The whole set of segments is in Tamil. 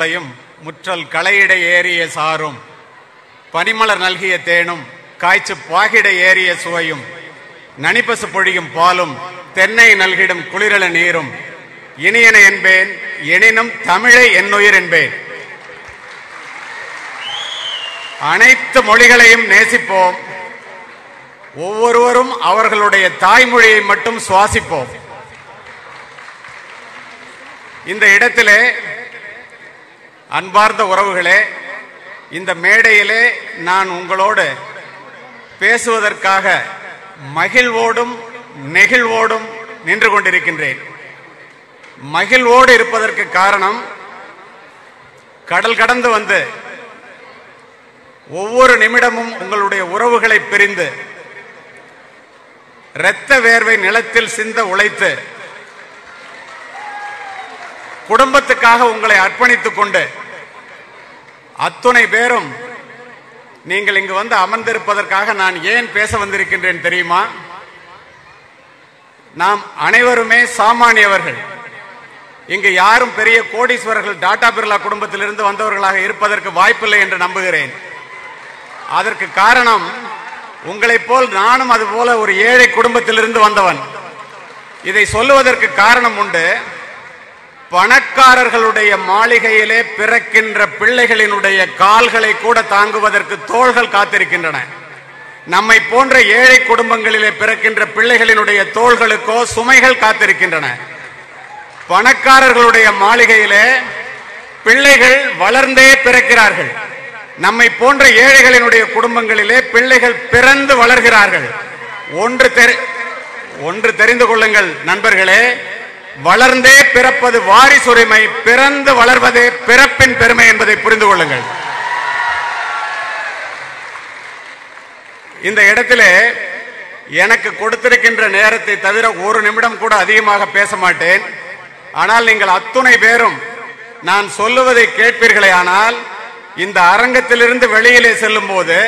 முளையும் முற்றல் களையிட ஏறிய சாரும். பனிமலர் நல்கிய தேனும் காய்ச்சு பாகிட ஏறிய சுவையும். நனிப்பசு பொழியும் பாலும் தென்னை நல்கிடும் குளிரல நீரும். இனியன என்பேன் எனினும் தமிழை என்னுயிர் என்பேன். அனைத்து மொழிகளையும் நேசிப்போம். ஒவ்வொருவரும் அவர்களுடைய தாய்மொழியை மட்டும் சுவாசிப்போம். இந்த இடத்திலே அன்பார்ந்த உறவுகளே இந்த மேடையிலே நான் உங்களோடு பேசுவதற்காக மகிழ்வோடும் நெகிழ்வோடும் நின்று கொண்டிருக்கின்றேன். மகிழ்வோடு இருப்பதற்கு காரணம் கடல் கடந்து வந்து ஒவ்வொரு நிமிடமும் உங்களுடைய உறவுகளை பிரிந்து இரத்த வேர்வை நிலத்தில் சிந்த உழைத்து குடும்பத்துக்காக உங்களை அர்ப்பணித்துக் கொண்டு அத்துணை பேரும் நீங்கள் இங்கு வந்து அமர்ந்திருப்பதற்காக நான் ஏன் பேச வந்திருக்கின்றேன் தெரியுமா? நாம் அனைவருமே சாமானியவர்கள். இங்கு யாரும் பெரிய கோடீஸ்வரர்கள் டாடா பிர்லா குடும்பத்திலிருந்து வந்தவர்களாக இருப்பதற்கு வாய்ப்பில்லை என்று நம்புகிறேன். அதற்கு காரணம் உங்களைப் போல் நானும் அதுபோல ஒரு ஏழை குடும்பத்திலிருந்து வந்தவன். இதை சொல்லுவதற்கு காரணம் உண்டு பணக்காரர்களுடைய மாளிகையிலே பிறக்கின்ற பிள்ளைகளினுடைய கால்களை கூட தாங்குவதற்கு தோள்கள் காத்திருக்கின்றன. நம்மை போன்ற ஏழை குடும்பங்களிலே பிறக்கின்ற பிள்ளைகளினுடைய தோள்களுக்கோ சுமைகள் காத்திருக்கின்றன. பணக்காரர்களுடைய மாளிகையிலே பிள்ளைகள் வளர்ந்தே பிறக்கிறார்கள். நம்மை போன்ற ஏழைகளினுடைய குடும்பங்களிலே பிள்ளைகள் பிறந்து வளர்கிறார்கள். ஒன்று தெரி ஒன்று தெரிந்து கொள்ளுங்கள் நண்பர்களே வளர்ந்தே பிறப்பது வாரிசுரிமை பிறந்து வளர்வதே பிறப்பின் பெருமை என்பதை புரிந்து கொள்ளுங்கள். இந்த இடத்திலே எனக்கு கொடுத்திருக்கின்ற நேரத்தை தவிர ஒரு நிமிடம் கூட அதிகமாக பேச மாட்டேன். ஆனால் நீங்கள் அத்துணை பேரும் நான் சொல்லுவதை கேட்பீர்களே ஆனால் இந்த அரங்கத்திலிருந்து வெளியிலே செல்லும் போது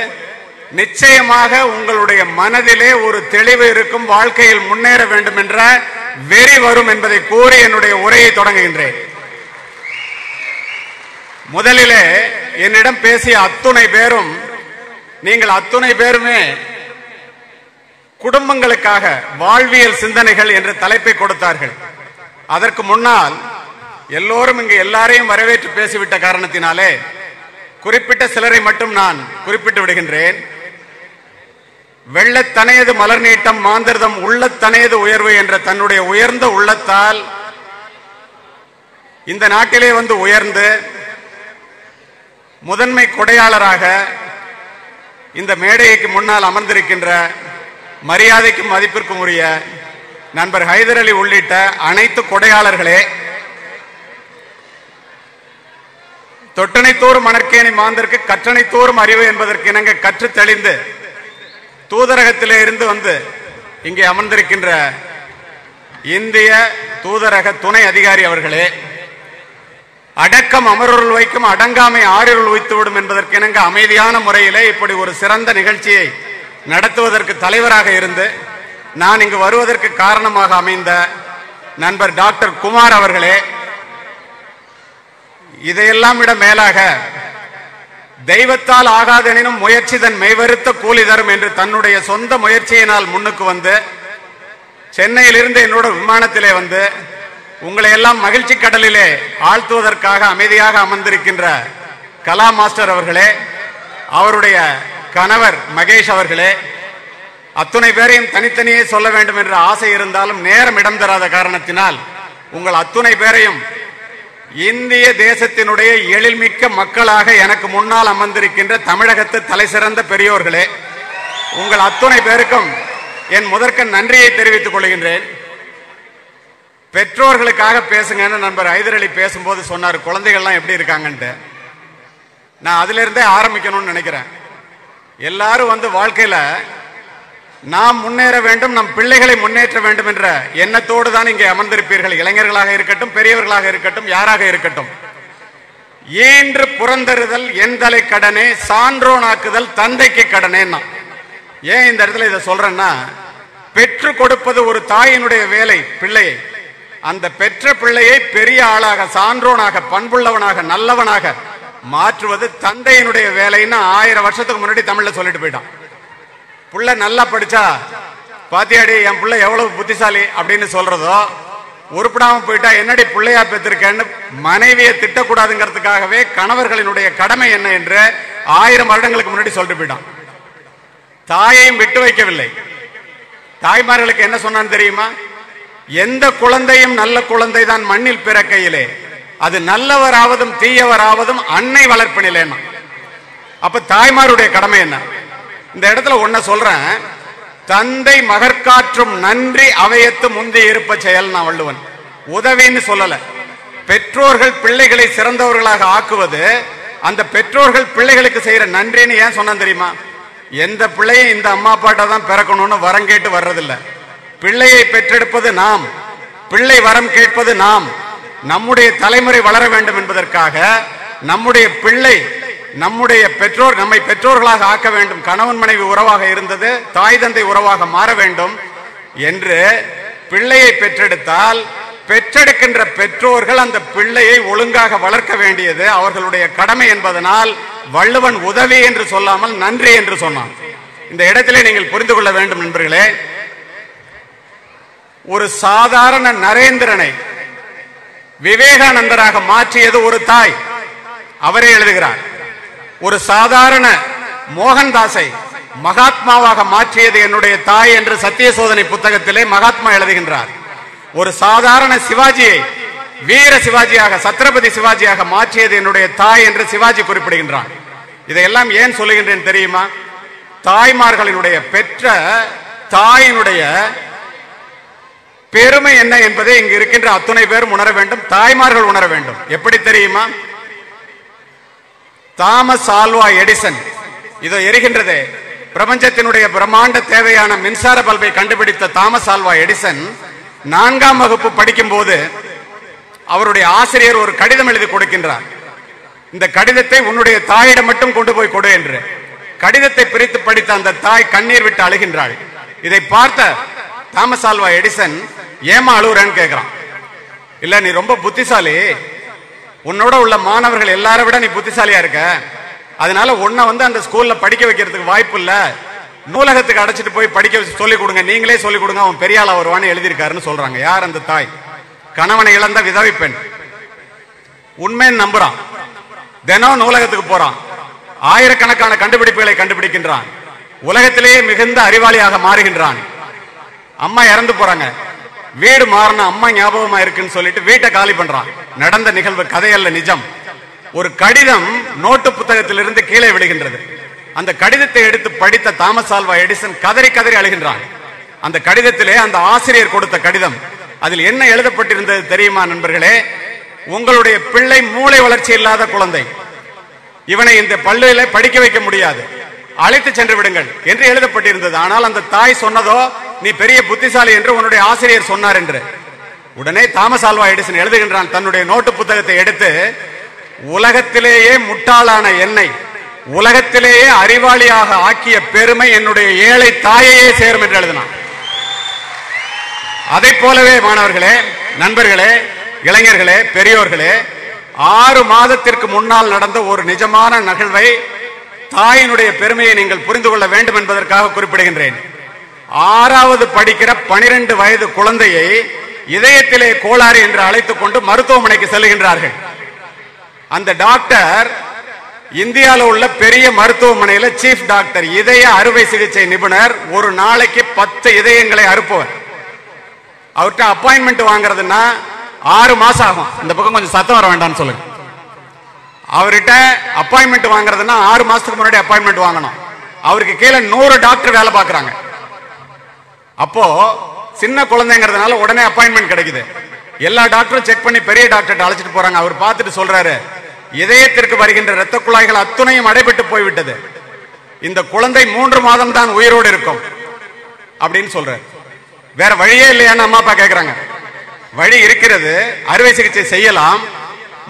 நிச்சயமாக உங்களுடைய மனதிலே ஒரு தெளிவு இருக்கும் வாழ்க்கையில் முன்னேற வேண்டும் என்ற வெறி வரும் என்பதை கூறி என்னுடைய உரையை தொடங்குகின்றேன். முதலிலே என்னிடம் பேசிய அத்துணை பேரும் நீங்கள் அத்துணை பேருமே குடும்பங்களுக்காக வாழ்வியல் சிந்தனைகள் என்ற தலைப்பை கொடுத்தார்கள். அதற்கு முன்னால் எல்லோரும் இங்கு எல்லாரையும் வரவேற்று பேசிவிட்ட காரணத்தினாலே குறிப்பிட்ட சிலரை மட்டும் நான் குறிப்பிட்டு விடுகின்றேன். வெள்ளத்தனையது மலர் நீட்டம் மாந்திரதம் உள்ளத்தனையது உயர்வு என்ற தன்னுடைய உயர்ந்த உள்ளத்தால் இந்த நாட்டிலே வந்து உயர்ந்து முதன்மை கொடையாளராக இந்த மேடைக்கு முன்னால் அமர்ந்திருக்கின்ற மரியாதைக்கும் மதிப்பிற்கும் உரிய நண்பர் ஹைதர் அலி உள்ளிட்ட அனைத்து கொடையாளர்களே தொட்டனைத்தோறும் மணற்கேணி மாந்தருக்கு கற்றனைத்தோறும் அறிவு என்பதற்கு இணங்க கற்று தெளிந்து தூதரகத்திலே இருந்து வந்து இங்கே அமர்ந்திருக்கின்ற இந்திய தூதரக துணை அதிகாரி அவர்களே அடக்கம் அமருள் வைக்கும் அடங்காமை ஆறிருள் வைத்துவிடும் என்பதற்கு இணங்க அமைதியான முறையிலே இப்படி ஒரு சிறந்த நிகழ்ச்சியை நடத்துவதற்கு தலைவராக இருந்து நான் இங்கு வருவதற்கு காரணமாக அமைந்த நண்பர் டாக்டர் குமார் அவர்களே இதையெல்லாம் விட மேலாக தெய்வத்தால் ஆகாதெனினும் முயற்சி தன் மெய்வருத்த கூலி தரும் என்று தன்னுடைய சொந்த முயற்சியினால் முன்னுக்கு வந்து சென்னையிலிருந்து என்னோட விமானத்திலே வந்து உங்களை எல்லாம் மகிழ்ச்சி கடலிலே ஆழ்த்துவதற்காக அமைதியாக அமர்ந்திருக்கின்ற கலா மாஸ்டர் அவர்களே அவருடைய கணவர் மகேஷ் அவர்களே அத்துணை பேரையும் தனித்தனியே சொல்ல வேண்டும் என்ற ஆசை இருந்தாலும் நேரம் இடம் தராத காரணத்தினால் உங்கள் அத்துணை பேரையும் இந்திய தேசத்தினுடைய எழில்மிக்க மக்களாக எனக்கு முன்னால் அமர்ந்திருக்கின்ற தமிழகத்து தலை சிறந்த பெரியோர்களே உங்கள் அத்துணை பேருக்கும் என் முதற்க நன்றியை தெரிவித்துக் கொள்கின்றேன். பெற்றோர்களுக்காக பேசுங்கன்னு நண்பர் ஹைதர் அலி பேசும்போது சொன்னார் குழந்தைகள்லாம் எப்படி இருக்காங்கன்ட்டு. நான் அதிலிருந்தே ஆரம்பிக்கணும்னு நினைக்கிறேன். எல்லாரும் வந்து வாழ்க்கையில் நாம் முன்னேற வேண்டும் நம் பிள்ளைகளை முன்னேற்ற வேண்டும் என்ற எண்ணத்தோடு தான் இங்கே அமர்ந்திருப்பீர்கள். இளைஞர்களாக இருக்கட்டும் பெரியவர்களாக இருக்கட்டும் யாராக இருக்கட்டும். ஈன்று புறந்தறுதல் என் தலை கடனே சான்றோனாக்குதல் தந்தைக்கு கடனேன்னா. ஏன் இந்த இடத்துல இதை சொல்றேன்னா பெற்று கொடுப்பது ஒரு தாயினுடைய வேலை பிள்ளையை அந்த பெற்ற பிள்ளையை பெரிய ஆளாக சான்றோனாக பண்புள்ளவனாக நல்லவனாக மாற்றுவது தந்தையினுடைய வேலைன்னு ஆயிரம் வருஷத்துக்கு முன்னாடி தமிழ்ல சொல்லிட்டு போயிட்டான். புள்ள நல்லா படிச்சா பாத்தியாடி என் புள்ள எவ்வளவு புத்திசாலி? அப்படின்னு சொல்றதோ உருப்படாம போயிட்டா என்னடி பிள்ளையா பெற்றிருக்கேன்னு மனைவியை திட்டக்கூடாதுங்கிறதுக்காகவே கணவர்களினுடைய கடமை என்ன? என்று ஆயிரம் வருடங்களுக்கு முன்னாடி சொல்லிட்டு போயிட்டான். தாயையும் விட்டு வைக்கவில்லை. தாய்மார்களுக்கு என்ன சொன்னான்னு தெரியுமா? எந்த குழந்தையும் நல்ல குழந்தை தான் மண்ணில் பிறக்கையிலே. அது நல்லவராவதும் தீயவராவதும் அன்னை வளர்ப்பினிலேன்னா அப்ப தாய்மாருடைய கடமை என்ன? இந்த இடத்துல ஒன்ன சொல்றேன். தந்தை மகற்காற்றும் நன்றி அவையத்து முந்தி இருப்ப செயல் நான் வள்ளுவன். உதவின்னு சொல்லல. பெற்றோர்கள் பிள்ளைகளை சிறந்தவர்களாக ஆக்குவது அந்த பெற்றோர்கள் பிள்ளைகளுக்கு செய்யற நன்றின்னு ஏன் சொன்ன தெரியுமா? எந்த பிள்ளையும் இந்த அம்மா அப்பாட்ட தான் பிறக்கணும்னு வரம் கேட்டு வர்றதில்ல. பிள்ளையை பெற்றெடுப்பது நாம். பிள்ளை வரம் கேட்பது நாம். நம்முடைய தலைமுறை வளர வேண்டும் என்பதற்காக நம்முடைய பிள்ளை நம்முடைய பெற்றோர் நம்மை பெற்றோர்களாக ஆக்க வேண்டும். கணவன் மனைவி உறவாக இருந்தது தாய் தந்தை உறவாக மாற வேண்டும் என்று பிள்ளையை பெற்றெடுத்தால் பெற்றெடுக்கின்ற பெற்றோர்கள் அந்த பிள்ளையை ஒழுங்காக வளர்க்க வேண்டியது அவர்களுடைய கடமை என்பதனால் வள்ளுவன் உதவி என்று சொல்லாமல் நன்றி என்று சொன்னான். இந்த இடத்திலே நீங்கள் புரிந்து கொள்ள வேண்டும் நண்பர்களே. ஒரு சாதாரண நரேந்திரனை விவேகானந்தராக மாற்றியது ஒரு தாய். அவரே எழுதுகிறார். ஒரு சாதாரண மோகன்தாஸை மகாத்மாவாக மாற்றியது என்னுடைய தாய் என்று சத்திய சோதனை புத்தகத்திலே மகாத்மா எழுதுகின்றார். ஒரு சாதாரண சிவாஜியை வீர சிவாஜியாக சத்ரபதி சிவாஜியாக மாற்றியது என்னுடைய தாய் என்று சிவாஜி குறிப்பிடுகின்றான் இதையெல்லாம் ஏன் சொல்லுகின்றேன் தெரியுமா? தாய்மார்களினுடைய பெற்ற தாயினுடைய பெருமை என்ன என்பதை இங்கு இருக்கின்ற அத்துணை பேரும் உணர வேண்டும் தாய்மார்கள் உணர வேண்டும். எப்படி தெரியுமா? Thomas Alva Edison. இதோ எரிகின்றதே. பிரபஞ்சத்தினுடைய பிரம்மாண்ட தேவையான மின்சார பல்பை கண்டுபிடித்த தாமஸ் ஆல்வா எடிசன் நான்காம் வகுப்பு படிக்கும் போது அவருடைய ஆசிரியர் ஒரு கடிதம் எழுதி கொடுக்கின்றார். இந்த கடிதத்தை உன்னுடைய தாயிடம் மட்டும் கொண்டு போய் கொடு என்று. கடிதத்தை பிரித்து படித்த அந்த தாய் கண்ணீர் விட்டு அழுகின்றாள். இதை பார்த்த தாமஸ் ஆல்வா எடிசன் ஏமா அழுகுறேன்னு கேட்கிறான் இல்ல நீ ரொம்ப புத்திசாலி. உன்னோட உள்ள மாணவர்கள் எல்லாரை விட நீ புத்திசாலியா இருக்க. அதனால உன்னை வந்து அந்த ஸ்கூல்ல படிக்க வைக்கிறதுக்கு வாய்ப்பு இல்ல. நூலகத்துக்கு அடைச்சிட்டு போய் படிக்க வச்சு சொல்லிக் கொடுங்க. நீங்களே சொல்லிக் கொடுங்க. அவன் பெரிய ஆளா வருவான்னு எழுதியிருக்காருன்னு சொல்றாங்க. யார் அந்த தாய்? கணவனை இழந்த விதவை பெண். உண்மைன்னு நம்புறான். தினம் நூலகத்துக்கு போறான். ஆயிரக்கணக்கான கண்டுபிடிப்புகளை கண்டுபிடிக்கின்றான். உலகத்திலேயே மிகுந்த அறிவாளியாக மாறுகின்றான். அம்மா இறந்து போறாங்க. வீடு மாறின அம்மா ஞாபகமா இருக்குன்னு சொல்லிட்டு வீட்டை காலி பண்றான். நடந்த நிகழ்வு கதையல்ல நிஜம். ஒரு கடிதம் நோட்டு புத்தகத்திலிருந்து கீழே விழுகின்றது. அந்த கடிதத்தை எடுத்து படித்த தாமஸ் ஆல்வா எடிசன் கதறி கதறி அழுகின்றான் அந்த கடிதத்திலே அந்த ஆசிரியர் கொடுத்த கடிதம். அதில் என்ன எழுதப்பட்டிருந்தது தெரியுமா நண்பர்களே? உங்களுடைய பிள்ளை மூளை வளர்ச்சி இல்லாத குழந்தை. இவனை இந்த பள்ளியில படிக்க வைக்க முடியாது. அழைத்து சென்று விடுங்கள் என்று எழுதப்பட்டிருந்தது. ஆனால் அந்த தாய் சொன்னதோ நீ பெரிய புத்திசாலி என்று உன்னுடைய ஆசிரியர் சொன்னார் என்று. உடனே தாமஸ் ஆல்வா எடிசன் எழுதுகின்றான் தன்னுடைய நோட்டு புத்தகத்தை எடுத்து உலகத்திலேயே முட்டாளான என்னை உலகத்திலேயே அறிவாளியாக ஆக்கிய பெருமை என்னுடைய ஏழை தாயையே சேரும் என்று எழுதினான். அதை போலவே மாணவர்களே நண்பர்களே இளைஞர்களே பெரியோர்களே ஆறு மாதத்திற்கு முன்னால் நடந்த ஒரு நிஜமான நிகழ்வை தாயினுடைய பெருமையை நீங்கள் புரிந்து கொள்ள வேண்டும் என்பதற்காக குறிப்பிடுகின்றேன். ஆறாவது படிக்கிற பனிரெண்டு வயது குழந்தையை இதயத்திலே கோளாறு என்று அழைத்துக் கொண்டு மருத்துவமனைக்கு செல்கின்றார்கள் அந்த டாக்டர் இந்தியாவில் உள்ள பெரிய மருத்துவமனையில சீஃப் டாக்டர் இதய அறுவை சிகிச்சை நிபுணர் ஒரு நாளைக்கு பத்து இதயங்களை அறுப்பவர். அவர்கிட்ட அப்பாயின்மெண்ட் வாங்குறதுன்னா ஆறு மாசம் ஆகும். இந்த பக்கம் கொஞ்சம் சத்தம் வர வேண்டாம்னு சொல்லுங்க. அவர்கிட்ட அப்பாயின்மெண்ட் வாங்குறதுன்னா ஆறு மாசத்துக்கு முன்னாடி அப்பாயின்மெண்ட் வாங்கணும். அவருக்கு கீழே நூறு டாக்டர் வேலை பார்க்கறாங்க. அப்போ சின்ன குழந்தைங்கிறதுனால உடனே அப்பாயின்மெண்ட் கிடைக்குது. எல்லா டாக்டரும் செக் பண்ணி பெரிய டாக்டர் அழைச்சிட்டு போறாங்க. அவர் பார்த்துட்டு சொல்றாரு இதயத்திற்கு வருகின்ற இரத்த குழாய்கள் அத்துணையும் அடைபட்டு போய்விட்டது. இந்த குழந்தை மூன்று மாதம் தான் உயிரோடு இருக்கும் அப்படின்னு சொல்றாரு. வேற வழியே இல்லையான்னு அம்மா அப்பா கேட்கிறாங்க வழி இருக்கிறது அறுவை சிகிச்சை செய்யலாம்.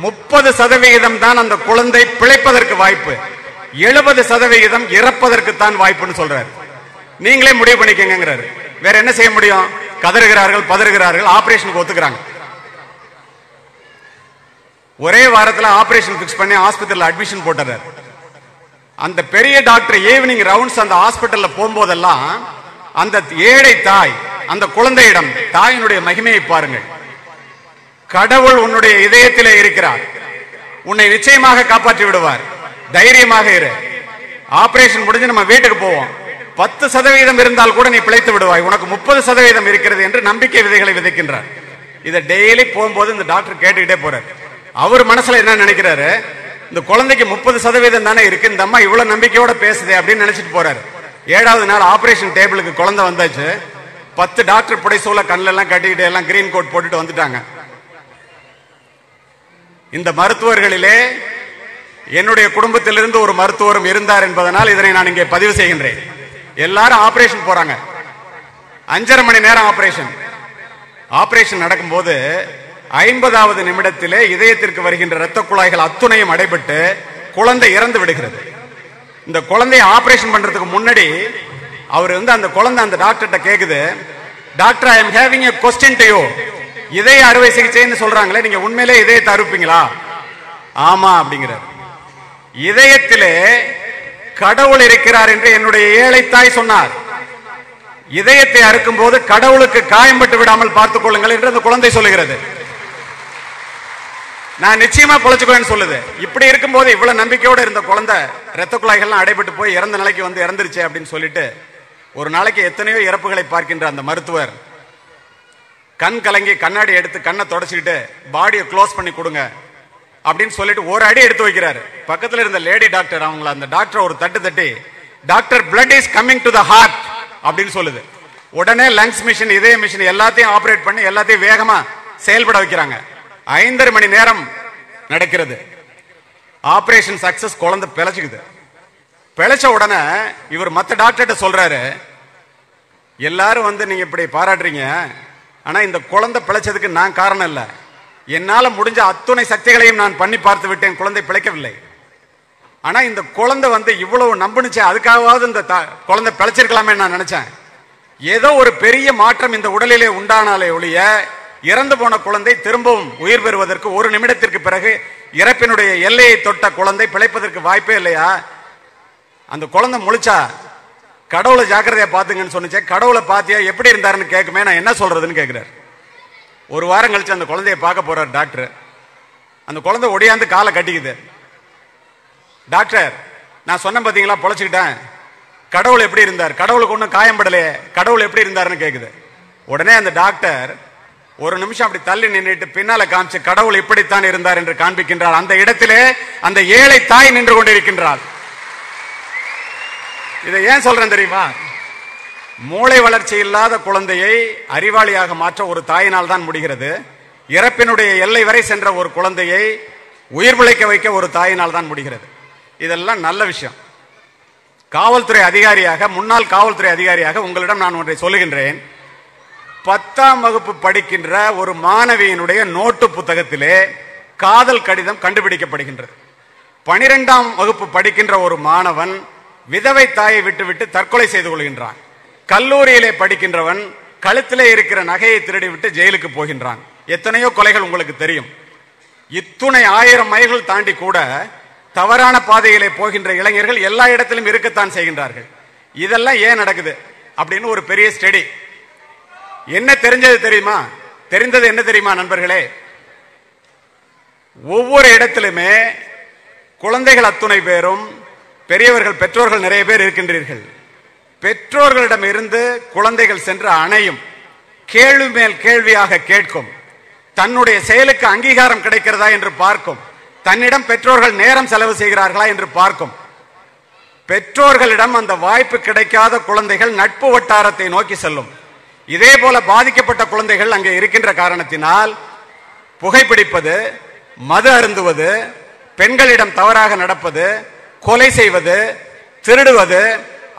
முப்பது சதவிகிதம் தான் அந்த குழந்தை பிழைப்பதற்கு வாய்ப்பு. எழுபது சதவிகிதம் இறப்பதற்கு தான் வாய்ப்புன்னு சொல்றாரு. நீங்களே முடிவு பண்ணிக்கங்கிறாரு வேற என்ன செய்ய முடியும்? கதறுகிறார்கள் பதறுகிறார்கள் ஆபரேஷனுக்கு ஒத்துக்கிறாங்க. ஒரே வாரத்தில் ஆபரேஷன் பிக்ஸ் பண்ணி ஹாஸ்பிட்டலில் அட்மிஷன் போட்டாரு அந்த பெரிய டாக்டர் ஈவினிங் ரவுண்ட்ஸ் அந்த ஹாஸ்பிட்டல்ல போகும்போதெல்லாம் அந்த ஏழை தாய் அந்த குழந்தையிடம் தாயினுடைய மகிமையை பாருங்கள். கடவுள் உன்னுடைய இதயத்திலே இருக்கிறார். உன்னை நிச்சயமாக காப்பாற்றி விடுவார். தைரியமாக இரு. ஆபரேஷன் முடிஞ்சு நம்ம வீட்டுக்கு போவோம். பத்து சதவீதம் இருந்தால் கூட நீ பிழைத்து விடுவாய். உனக்கு முப்பது சதவீதம் இருக்கிறது என்று நம்பிக்கை விதைகளை விதைக்கின்றார். இதை டெய்லி போகும்போது இந்த டாக்டர் கேட்டுக்கிட்டே போறார். அவர் மனசுல என்ன நினைக்கிறாரு? இந்த குழந்தைக்கு முப்பது சதவீதம் தானே இருக்கு இந்த அம்மா இவ்வளவு நம்பிக்கையோட பேசுதே அப்படின்னு நினைச்சிட்டு போறாரு. ஏழாவது நாள் ஆபரேஷன் டேபிளுக்கு குழந்தை வந்தாச்சு. பத்து டாக்டர் புடைசூல கண்ணில் எல்லாம் கட்டிக்கிட்டு எல்லாம் கிரீன் கோட் போட்டுட்டு வந்துட்டாங்க. இந்த மருத்துவர்களிலே என்னுடைய குடும்பத்திலிருந்து ஒரு மருத்துவரும் இருந்தார் என்பதனால் இதனை நான் இங்கே பதிவு செய்கின்றேன். எல்லாரும் ஆபரேஷன் போறாங்க. அஞ்சரை மணி நேரம் ஆபரேஷன் ஆபரேஷன் நடக்கும்போது ஐம்பதாவது நிமிடத்திலே இதயத்திற்கு வருகின்ற இரத்த குழாய்கள் அத்துணையும் அடைபட்டு குழந்தை இறந்து விடுகிறது. இந்த குழந்தைய ஆபரேஷன் பண்றதுக்கு முன்னாடி அவர் வந்து அந்த குழந்தை அந்த டாக்டர்கிட்ட கேக்குது doctor I am having a question to you இதய அறுவை சிகிச்சைன்னு சொல்றாங்களே நீங்க உண்மையிலே இதயத்தை அறுப்பீங்களா? ஆமா அப்படிங்கிறார். இதயத்திலே கடவுள் இருக்கிறார் என்று என்னுடைய ஏழை தாய் சொன்னார். இதயத்தை அறுக்கும் போது கடவுளுக்கு காயம்பட்டு விடாமல் பார்த்துக் கொள்ளுங்கள் என்று அந்த குழந்தை சொல்லுகிறது. நான் நிச்சயமா பொழைச்சுக்குவேன்னு சொல்லுது. இப்படி இருக்கும்போது இவ்வளவு நம்பிக்கையோடு இருந்த குழந்தை ரத்த குழாய்கள்லாம் அடைபட்டு போய் இறந்த நிலைக்கு வந்து இறந்துருச்சு அப்படின்னு சொல்லிட்டு ஒரு நாளைக்கு எத்தனையோ இறப்புகளை பார்க்கின்ற அந்த மருத்துவர் கண் கலங்கி கண்ணாடி எடுத்து கண்ணை தொடச்சிக்கிட்டு பாடியை க்ளோஸ் பண்ணி கொடுங்க. அப்படின்னு சொல்லிட்டு ஒரு அடி எடுத்து வைக்கிறாரு. பக்கத்துல இருந்த லேடி டாக்டர் அவங்கள அந்த டாக்டர் ஒரு தட்டு தட்டி doctor blood is coming to the heart அப்படின்னு சொல்லுது. உடனே லங்ஸ் மிஷின் இதய மிஷின் எல்லாத்தையும் ஆபரேட் பண்ணி எல்லாத்தையும் வேகமா செயல்பட வைக்கிறாங்க. ஐந்தரை மணி நேரம் நடக்கிறது. ஆபரேஷன் சக்சஸ் குழந்தை பிழைச்சுக்குது. பிழைச்ச உடனே இவர் மற்ற டாக்டர்கிட்ட சொல்றாரு எல்லாரும் வந்து நீங்க இப்படி பாராட்டுறீங்க. ஆனா இந்த குழந்தை பிழைச்சதுக்கு நான் காரணம் இல்லை. என்னால் முடிஞ்ச அத்துணை சக்திகளையும் நான் பண்ணி பார்த்து விட்டேன். குழந்தை பிழைக்கவில்லை. ஆனால் இந்த குழந்தை வந்து இவ்வளவு நம்புனுச்சு அதுக்காகவாவது இந்த த- குழந்தை பிழைச்சிருக்கலாமே நான் நினைச்சேன். ஏதோ ஒரு பெரிய மாற்றம் இந்த உடலிலே உண்டானாலே ஒழிய இறந்து போன குழந்தை திரும்பவும் உயிர் பெறுவதற்கு ஒரு நிமிடத்திற்கு பிறகு இறப்பினுடைய எல்லையை தொட்ட குழந்தை பிழைப்பதற்கு வாய்ப்பே இல்லையா? அந்த குழந்தை முழிச்சா கடவுளை ஜாக்கிரதையா பாத்துங்கன்னு சொன்னிச்சே கடவுளை பாத்தியா எப்படி இருந்தாருன்னு கேட்குமே நான் என்ன சொல்றதுன்னு கேட்கிறார். ஒரு வாரம் கழிச்சு அந்த குழந்தைய பார்க்க போறார் டாக்டர். அந்த குழந்தை ஒடியாந்து காலை கட்டிக்குது. டாக்டர் நான் சொன்னேன் பார்த்தீங்களா பொழைச்சிக்கிட்டேன். கடவுள் எப்படி இருந்தார்? கடவுளுக்கு ஒன்றும் காயம்படலையே கடவுள் எப்படி இருந்தாருன்னு கேட்குது உடனே அந்த டாக்டர் ஒரு நிமிஷம் அப்படி தள்ளி நின்றுட்டு பின்னால காமிச்சு கடவுள் இப்படித்தான் இருந்தார் என்று காண்பிக்கின்றார். அந்த இடத்திலே அந்த ஏழை தாய் நின்று கொண்டிருக்கின்றாள். இதை ஏன் சொல்றேன் தெரியுமா? மூளை வளர்ச்சி இல்லாத குழந்தையை அறிவாளியாக மாற்ற ஒரு தாயினால் தான் முடிகிறது. இறப்பினுடைய எல்லை வரை சென்ற ஒரு குழந்தையை உயிர் பிழைக்க வைக்க ஒரு தாயினால் தான் முடிகிறது. இதெல்லாம் நல்ல விஷயம். காவல்துறை அதிகாரியாக முன்னாள் காவல்துறை அதிகாரியாக உங்களிடம் நான் ஒன்றை சொல்லுகின்றேன். பத்தாம் வகுப்பு படிக்கின்ற ஒரு மாணவியினுடைய நோட்டு புத்தகத்திலே காதல் கடிதம் கண்டுபிடிக்கப்படுகின்றது. பனிரெண்டாம் வகுப்பு படிக்கின்ற ஒரு மாணவன் விதவை தாயை விட்டுவிட்டு தற்கொலை செய்து கொள்கின்றான். கல்லூரியிலே படிக்கின்றவன் கழுத்திலே இருக்கிற நகையை திருடிவிட்டு ஜெயிலுக்கு போகின்றான். எத்தனையோ கொலைகள் உங்களுக்கு தெரியும். இத்துணை ஆயிரம் மைல்கள் தாண்டி கூட தவறான பாதையிலே போகின்ற இளைஞர்கள் எல்லா இடத்திலும் இருக்கத்தான் செய்கின்றார்கள். இதெல்லாம் ஏன் நடக்குது? அப்படின்னு ஒரு பெரிய ஸ்டடி. என்ன தெரிஞ்சது தெரியுமா? தெரிந்தது என்ன தெரியுமா நண்பர்களே? ஒவ்வொரு இடத்திலுமே குழந்தைகள் அத்துணை பேரும் பெரியவர்கள் பெற்றோர்கள் நிறைய பேர் இருக்கின்றீர்கள். பெற்றோர்களிடம் இருந்து குழந்தைகள் சென்று அணையும். கேள்வி மேல் கேள்வியாக கேட்கும். தன்னுடைய செயலுக்கு அங்கீகாரம் கிடைக்கிறதா என்று பார்க்கும். தன்னிடம் பெற்றோர்கள் நேரம் செலவு செய்கிறார்களா என்று பார்க்கும். பெற்றோர்களிடம் அந்த வாய்ப்பு கிடைக்காத குழந்தைகள் நட்பு வட்டாரத்தை நோக்கி செல்லும். இதே போல பாதிக்கப்பட்ட குழந்தைகள் அங்கே இருக்கின்ற காரணத்தினால் புகைப்பிடிப்பது மது அருந்துவது பெண்களிடம் தவறாக நடப்பது கொலை செய்வது திருடுவது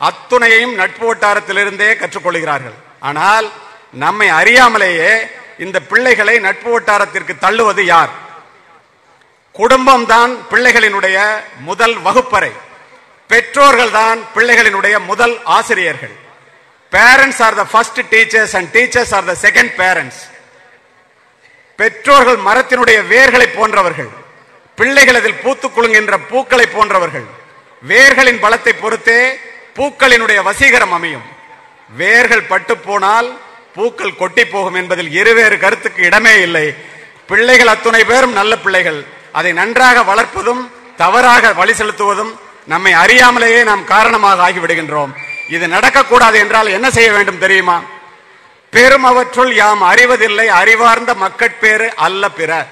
அத்துணையையும் நட்பு வட்டாரத்திலிருந்தே கற்றுக்கொள்கிறார்கள். ஆனால் நம்மை அறியாமலேயே இந்த பிள்ளைகளை நட்பு வட்டாரத்திற்கு தள்ளுவது யார்? குடும்பம் தான் பிள்ளைகளினுடைய முதல் வகுப்பறை. பெற்றோர்கள் தான் பிள்ளைகளினுடைய முதல் ஆசிரியர்கள். Parents are the first teachers and teachers are the second parents பெற்றோர்கள் மரத்தினுடைய வேர்களை போன்றவர்கள். பிள்ளைகள் அதில் பூத்துக் குலுங்குகின்ற பூக்களை போன்றவர்கள். வேர்களின் பலத்தை பொறுத்தே பூக்களினுடைய வசீகரம் அமையும். வேர்கள் பட்டு போனால் பூக்கள் கொட்டி போகும் என்பதில் இருவேறு கருத்துக்கு இடமே இல்லை. பிள்ளைகள் அத்துணை பேரும் நல்ல பிள்ளைகள். அதை நன்றாக வளர்ப்பதும் தவறாக வழி செலுத்துவதும் நம்மை அறியாமலேயே நாம் காரணமாக ஆகிவிடுகின்றோம். இது நடக்கக்கூடாது என்றால் என்ன செய்ய வேண்டும் தெரியுமா? பெரும் அவற்றுள் யாம் அறிவதில்லை அறிவார்ந்த மக்கட்பேறு அல்ல பிற.